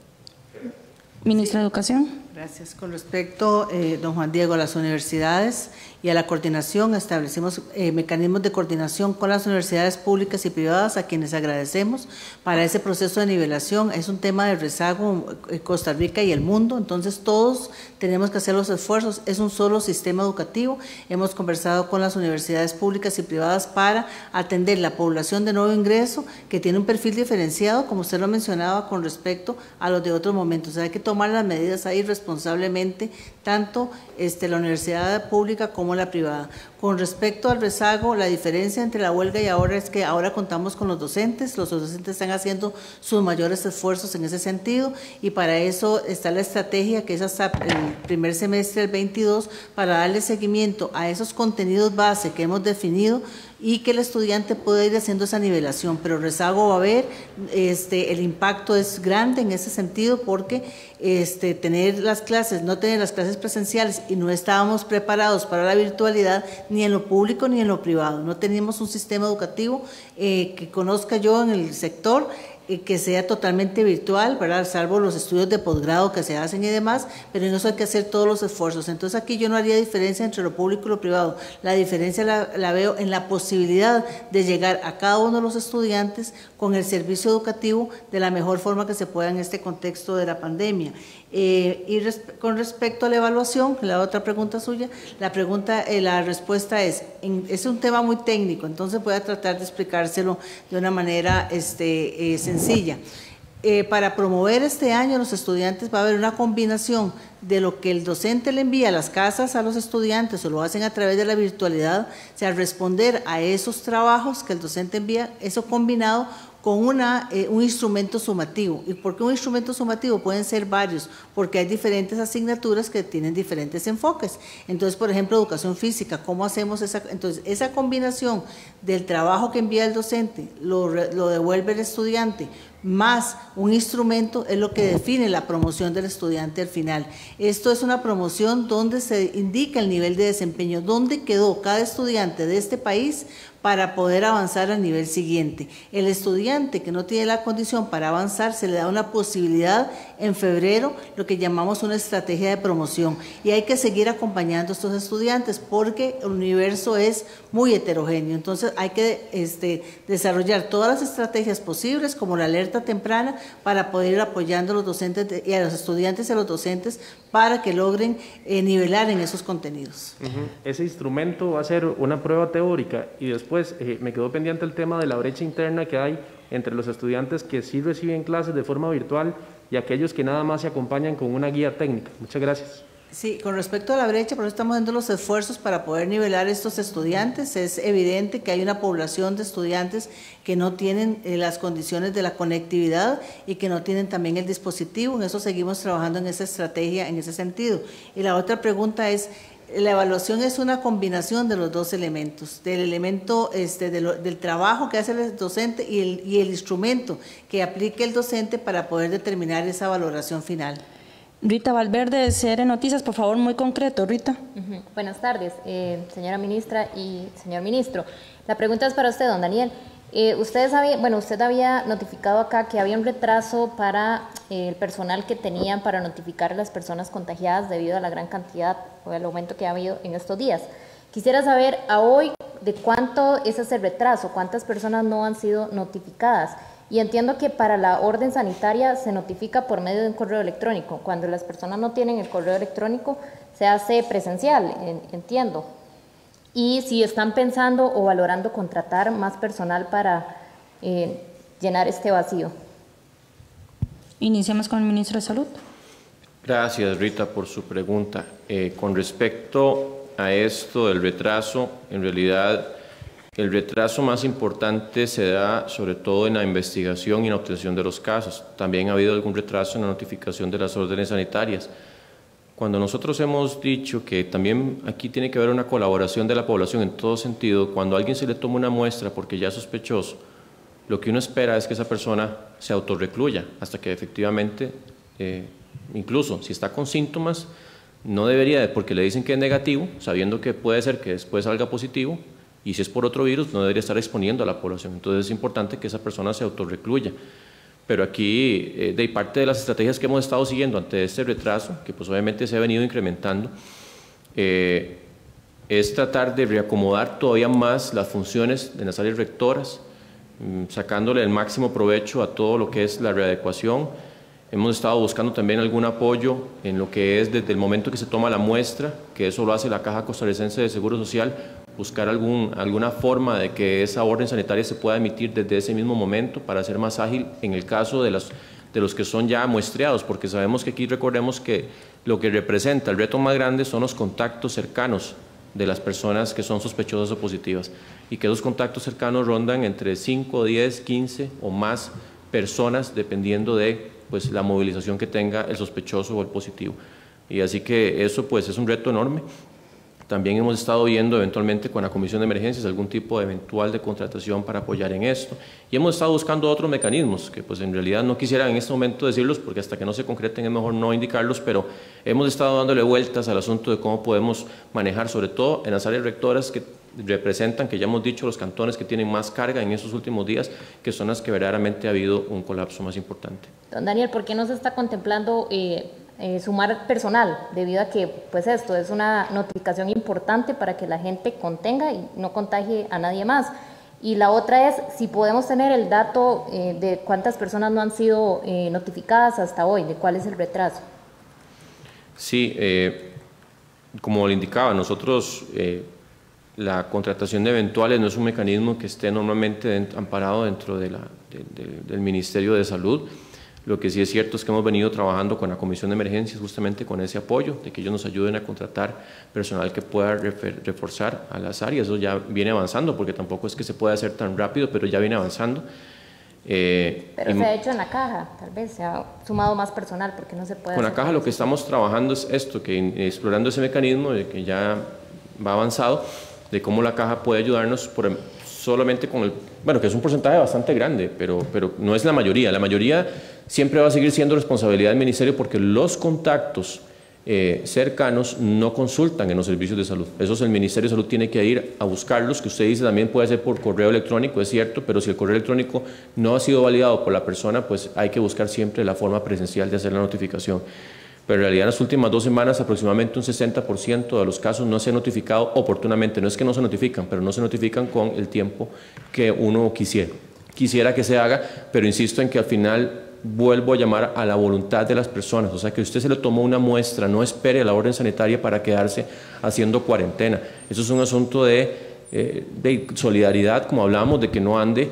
Ministra de Educación. Gracias. Con respecto, eh, don Juan Diego, a las universidades, y a la coordinación. Establecimos eh, mecanismos de coordinación con las universidades públicas y privadas, a quienes agradecemos para ese proceso de nivelación. Es un tema de rezago en eh, Costa Rica y el mundo, entonces todos tenemos que hacer los esfuerzos. Es un solo sistema educativo. Hemos conversado con las universidades públicas y privadas para atender la población de nuevo ingreso, que tiene un perfil diferenciado, como usted lo mencionaba, con respecto a los de otros momentos. hay que tomar las medidas ahí responsablemente, tanto este, la universidad pública como la privada. Con respecto al rezago, la diferencia entre la huelga y ahora es que ahora contamos con los docentes, los docentes están haciendo sus mayores esfuerzos en ese sentido y para eso está la estrategia que es hasta el primer semestre del 22 para darle seguimiento a esos contenidos base que hemos definido y que el estudiante pueda ir haciendo esa nivelación, pero rezago va a haber, este, el impacto es grande en ese sentido porque este, tener las clases, no tener las clases presenciales y no estábamos preparados para la virtualidad ni en lo público ni en lo privado, no teníamos un sistema educativo eh, que conozca yo en el sector que sea totalmente virtual, ¿verdad? salvo los estudios de posgrado que se hacen y demás, pero en eso hay que hacer todos los esfuerzos. Entonces aquí yo no haría diferencia entre lo público y lo privado. La diferencia la, la veo en la posibilidad de llegar a cada uno de los estudiantes con el servicio educativo de la mejor forma que se pueda en este contexto de la pandemia. Eh, y con respecto a la evaluación, la otra pregunta suya, la pregunta, eh, la respuesta es, es un tema muy técnico, entonces voy a tratar de explicárselo de una manera este, eh, sencilla. para promover este año los estudiantes va a haber una combinación de lo que el docente le envía a las casas a los estudiantes o lo hacen a través de la virtualidad, o sea, responder a esos trabajos que el docente envía, eso combinado con una, eh, un instrumento sumativo. ¿Y por qué un instrumento sumativo? Pueden ser varios, porque hay diferentes asignaturas que tienen diferentes enfoques. Entonces, por ejemplo, educación física, ¿cómo hacemos esa? Entonces, esa combinación del trabajo que envía el docente, lo, lo devuelve el estudiante, más un instrumento es lo que define la promoción del estudiante al final. Esto es una promoción donde se indica el nivel de desempeño, dónde quedó cada estudiante de este país para poder avanzar al nivel siguiente. El estudiante que no tiene la condición para avanzar se le da una posibilidad en febrero, lo que llamamos una estrategia de promoción. Y hay que seguir acompañando a estos estudiantes porque el universo es muy heterogéneo. Entonces hay que este, desarrollar todas las estrategias posibles, como la alerta temprana, para poder ir apoyando a los docentes y a los estudiantes y a los docentes para que logren eh, nivelar en esos contenidos. Ese instrumento va a ser una prueba teórica y después eh, me quedó pendiente el tema de la brecha interna que hay entre los estudiantes que sí reciben clases de forma virtual y aquellos que nada más se acompañan con una guía técnica. Muchas gracias. Sí, con respecto a la brecha, por eso estamos haciendo los esfuerzos para poder nivelar estos estudiantes. Es evidente que hay una población de estudiantes que no tienen eh, las condiciones de la conectividad y que no tienen también el dispositivo. En eso seguimos trabajando en esa estrategia, en ese sentido. Y la otra pregunta es, la evaluación es una combinación de los dos elementos, del elemento este, del trabajo que hace el docente y el, y el instrumento que aplique el docente para poder determinar esa valoración final. Rita Valverde, de CR Noticias, por favor, muy concreto, Rita. Buenas tardes, eh, señora ministra y señor ministro. La pregunta es para usted, don Daniel. Eh, ustedes bueno, usted había notificado acá que había un retraso para eh, el personal que tenían para notificar a las personas contagiadas debido a la gran cantidad o el aumento que ha habido en estos días. Quisiera saber a hoy de cuánto es ese retraso, cuántas personas no han sido notificadas y entiendo que para la orden sanitaria se notifica por medio de un correo electrónico. Cuando las personas no tienen el correo electrónico, se hace presencial, entiendo. Y si están pensando o valorando contratar más personal para eh, llenar este vacío. Iniciamos con el ministro de Salud. Gracias, Rita, por su pregunta. Eh, con respecto a esto del retraso, en realidad el retraso más importante se da sobre todo en la investigación y en la obtención de los casos. También ha habido algún retraso en la notificación de las órdenes sanitarias. Cuando nosotros hemos dicho que también aquí tiene que haber una colaboración de la población en todo sentido, cuando a alguien se le toma una muestra porque ya es sospechoso, lo que uno espera es que esa persona se autorrecluya hasta que efectivamente, eh, incluso si está con síntomas, no debería, porque le dicen que es negativo, sabiendo que puede ser que después salga positivo, y si es por otro virus no debería estar exponiendo a la población. Entonces es importante que esa persona se autorrecluya. Pero aquí, eh, de parte de las estrategias que hemos estado siguiendo ante este retraso, que pues obviamente se ha venido incrementando, eh, es tratar de reacomodar todavía más las funciones de las áreas rectoras, mm, sacándole el máximo provecho a todo lo que es la readecuación. Hemos estado buscando también algún apoyo en lo que es desde el momento que se toma la muestra, que eso lo hace la Caja Costarricense de Seguro Social, buscar algún, alguna forma de que esa orden sanitaria se pueda emitir desde ese mismo momento para ser más ágil en el caso de, las, de los que son ya muestreados, porque sabemos que aquí recordemos que lo que representa el reto más grande son los contactos cercanos de las personas que son sospechosas o positivas y que esos contactos cercanos rondan entre 5, 10, 15 o más personas dependiendo de pues, la movilización que tenga el sospechoso o el positivo. Y así que eso pues es un reto enorme también hemos estado viendo eventualmente con la Comisión de Emergencias algún tipo de eventual de contratación para apoyar en esto. Y hemos estado buscando otros mecanismos que pues en realidad no quisiera en este momento decirlos porque hasta que no se concreten es mejor no indicarlos, pero hemos estado dándole vueltas al asunto de cómo podemos manejar, sobre todo en las áreas rectoras que representan, que ya hemos dicho, los cantones que tienen más carga en estos últimos días, que son las que verdaderamente ha habido un colapso más importante. Don Daniel, ¿por qué no se está contemplando... Eh eh, sumar personal, debido a que pues esto es una notificación importante para que la gente contenga y no contagie a nadie más. Y la otra es si podemos tener el dato eh, de cuántas personas no han sido eh, notificadas hasta hoy, de cuál es el retraso. Sí, como le indicaba, nosotros la contratación de eventuales no es un mecanismo que esté normalmente amparado dentro de la, del Ministerio de Salud. Lo que sí es cierto es que hemos venido trabajando con la Comisión de Emergencias justamente con ese apoyo, de que ellos nos ayuden a contratar personal que pueda reforzar a las áreas. Eso ya viene avanzando, porque tampoco es que se pueda hacer tan rápido, pero ya viene avanzando. Eh, pero se ha hecho en la caja, tal vez se ha sumado más personal, porque no se puede. Con la caja lo que estamos trabajando es esto, que explorando ese mecanismo de que ya va avanzado, de cómo la caja puede ayudarnos por, solamente con el, bueno, que es un porcentaje bastante grande, pero, pero no es la mayoría. La mayoría siempre va a seguir siendo responsabilidad del ministerio porque los contactos eh, cercanos no consultan en los servicios de salud. Eso el Ministerio de Salud tiene que ir a buscarlos, que usted dice también puede ser por correo electrónico, es cierto, pero si el correo electrónico no ha sido validado por la persona, pues hay que buscar siempre la forma presencial de hacer la notificación. Pero en realidad en las últimas dos semanas aproximadamente un 60% de los casos no se han notificado oportunamente. No es que no se notifican, pero no se notifican con el tiempo que uno quisiera. Quisiera que se haga, pero insisto en que al final vuelvo a llamar a la voluntad de las personas, o sea que usted se le tomó una muestra, no espere la orden sanitaria para quedarse haciendo cuarentena. Eso es un asunto de, eh, de solidaridad, como hablábamos, de que no ande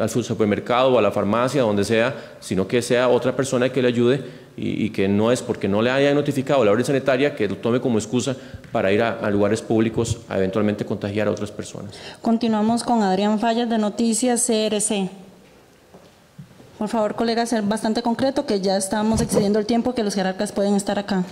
al supermercado o a la farmacia, donde sea, sino que sea otra persona que le ayude y, que no es porque no le haya notificado la orden sanitaria que lo tome como excusa para ir a, a, lugares públicos a eventualmente contagiar a otras personas. Continuamos con Adrián Fallas de Noticias CRC. Por favor, colegas, ser bastante concreto, que ya estamos excediendo el tiempo que los jerarcas pueden estar acá.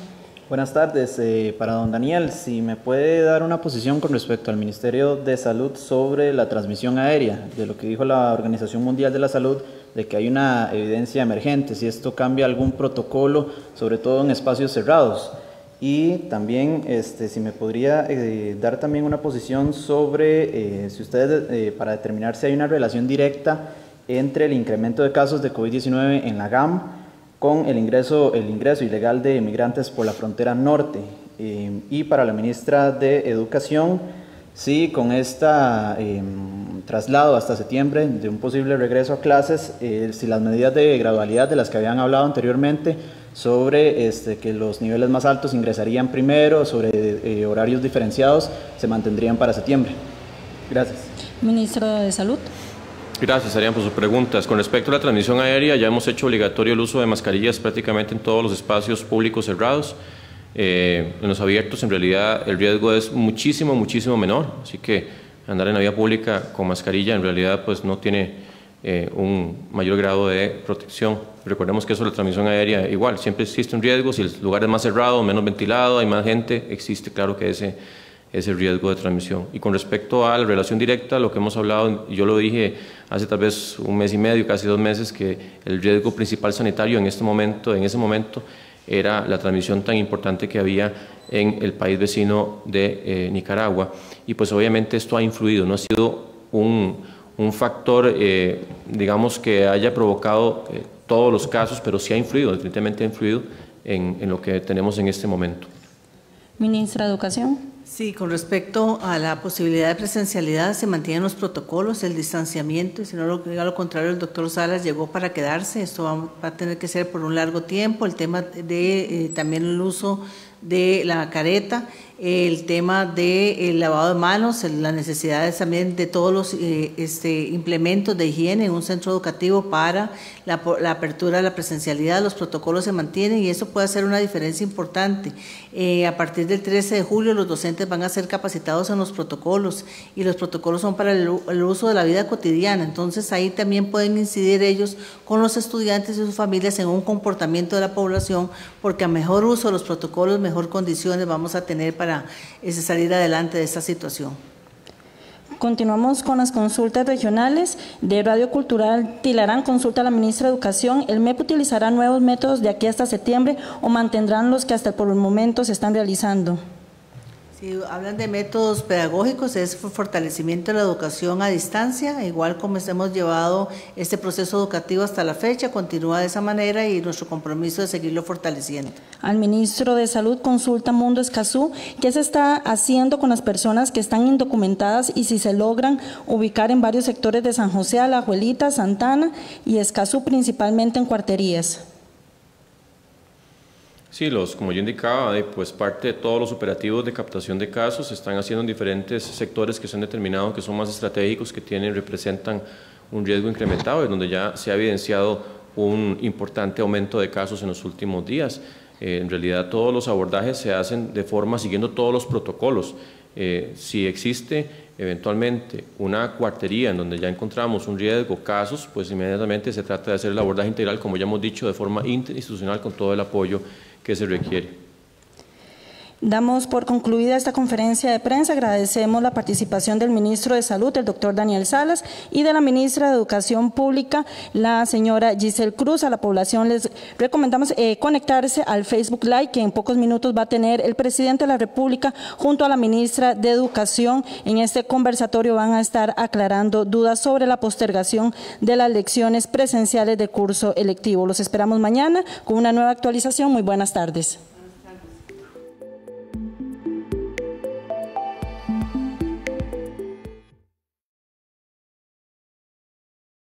Buenas tardes. Eh, para don Daniel, si me puede dar una posición con respecto al Ministerio de Salud sobre la transmisión aérea, de lo que dijo la Organización Mundial de la Salud, de que hay una evidencia emergente, si esto cambia algún protocolo, sobre todo en espacios cerrados. Y también, este, si me podría eh, dar también una posición sobre, eh, si ustedes, para determinar si hay una relación directa entre el incremento de casos de COVID-19 en la GAM con el ingreso, el ingreso ilegal de inmigrantes por la frontera norte. Eh, y para la ministra de Educación, sí, con este traslado hasta septiembre de un posible regreso a clases, eh, si las medidas de gradualidad de las que habían hablado anteriormente, sobre este, que los niveles más altos ingresarían primero, sobre horarios diferenciados, se mantendrían para septiembre. Gracias. Ministro de Salud. Gracias, Arián, por sus preguntas. Con respecto a la transmisión aérea, ya hemos hecho obligatorio el uso de mascarillas prácticamente en todos los espacios públicos cerrados. Eh, en los abiertos, en realidad, el riesgo es muchísimo, muchísimo menor. Así que andar en la vía pública con mascarilla, en realidad, pues no tiene eh, un mayor grado de protección. Recordemos que eso la transmisión aérea, igual, siempre existe un riesgo. Si el lugar es más cerrado, menos ventilado, hay más gente, existe, claro que ese ese riesgo de transmisión. Y con respecto a la relación directa, lo que hemos hablado, yo lo dije hace tal vez un mes y medio, casi dos meses, que el riesgo principal sanitario en este momento, en ese momento, era la transmisión tan importante que había en el país vecino de eh, Nicaragua. Y pues obviamente esto ha influido, no ha sido un, un factor, eh, digamos, que haya provocado eh, todos los casos, pero sí ha influido, definitivamente ha influido en, en lo que tenemos en este momento. Ministra de Educación. Sí, con respecto a la posibilidad de presencialidad, se mantienen los protocolos, el distanciamiento, y si no lo diga lo contrario, el doctor Salas llegó para quedarse, esto va, a tener que ser por un largo tiempo, el tema de eh, también el uso de la careta el tema del lavado de manos, las necesidades también de todos los eh, este, implementos de higiene en un centro educativo para la, apertura de la presencialidad, los protocolos se mantienen y eso puede hacer una diferencia importante. Eh, a partir del 13 de julio los docentes van a ser capacitados en los protocolos y los protocolos son para el, el uso de la vida cotidiana, entonces ahí también pueden incidir ellos con los estudiantes y sus familias en un comportamiento de la población porque a mejor uso de los protocolos, mejor condiciones vamos a tener para para salir adelante de esta situación. Continuamos con las consultas regionales de Radio Cultural Tilarán. Consulta a la ministra de Educación. ¿El MEP utilizará nuevos métodos de aquí hasta septiembre o mantendrán los que hasta por el momento se están realizando? Si hablan de métodos pedagógicos, es fortalecimiento de la educación a distancia, igual como hemos llevado este proceso educativo hasta la fecha, continúa de esa manera y nuestro compromiso de seguirlo fortaleciendo. Al ministro de Salud consulta Mundo Escazú, ¿qué se está haciendo con las personas que están indocumentadas y si se logran ubicar en varios sectores de San José, Alajuelita, Santana y Escazú, principalmente en cuarterías? Sí, los, como yo indicaba, pues parte de todos los operativos de captación de casos se están haciendo en diferentes sectores que se han determinado que son más estratégicos, que tienen, representan un riesgo incrementado y donde ya se ha evidenciado un importante aumento de casos en los últimos días. Eh, en realidad todos los abordajes se hacen de forma siguiendo todos los protocolos. Eh, si existe eventualmente una cuartería en donde ya encontramos un riesgo, casos, pues inmediatamente se trata de hacer el abordaje integral, como ya hemos dicho, de forma interinstitucional con todo el apoyo que se requiere. Damos por concluida esta conferencia de prensa. Agradecemos la participación del ministro de Salud, el doctor Daniel Salas, y de la ministra de Educación Pública, la señora Giselle Cruz. A la población les recomendamos eh, conectarse al Facebook Live, que en pocos minutos va a tener el presidente de la República junto a la ministra de Educación. En este conversatorio van a estar aclarando dudas sobre la postergación de las lecciones presenciales de curso electivo. Los esperamos mañana con una nueva actualización. Muy buenas tardes.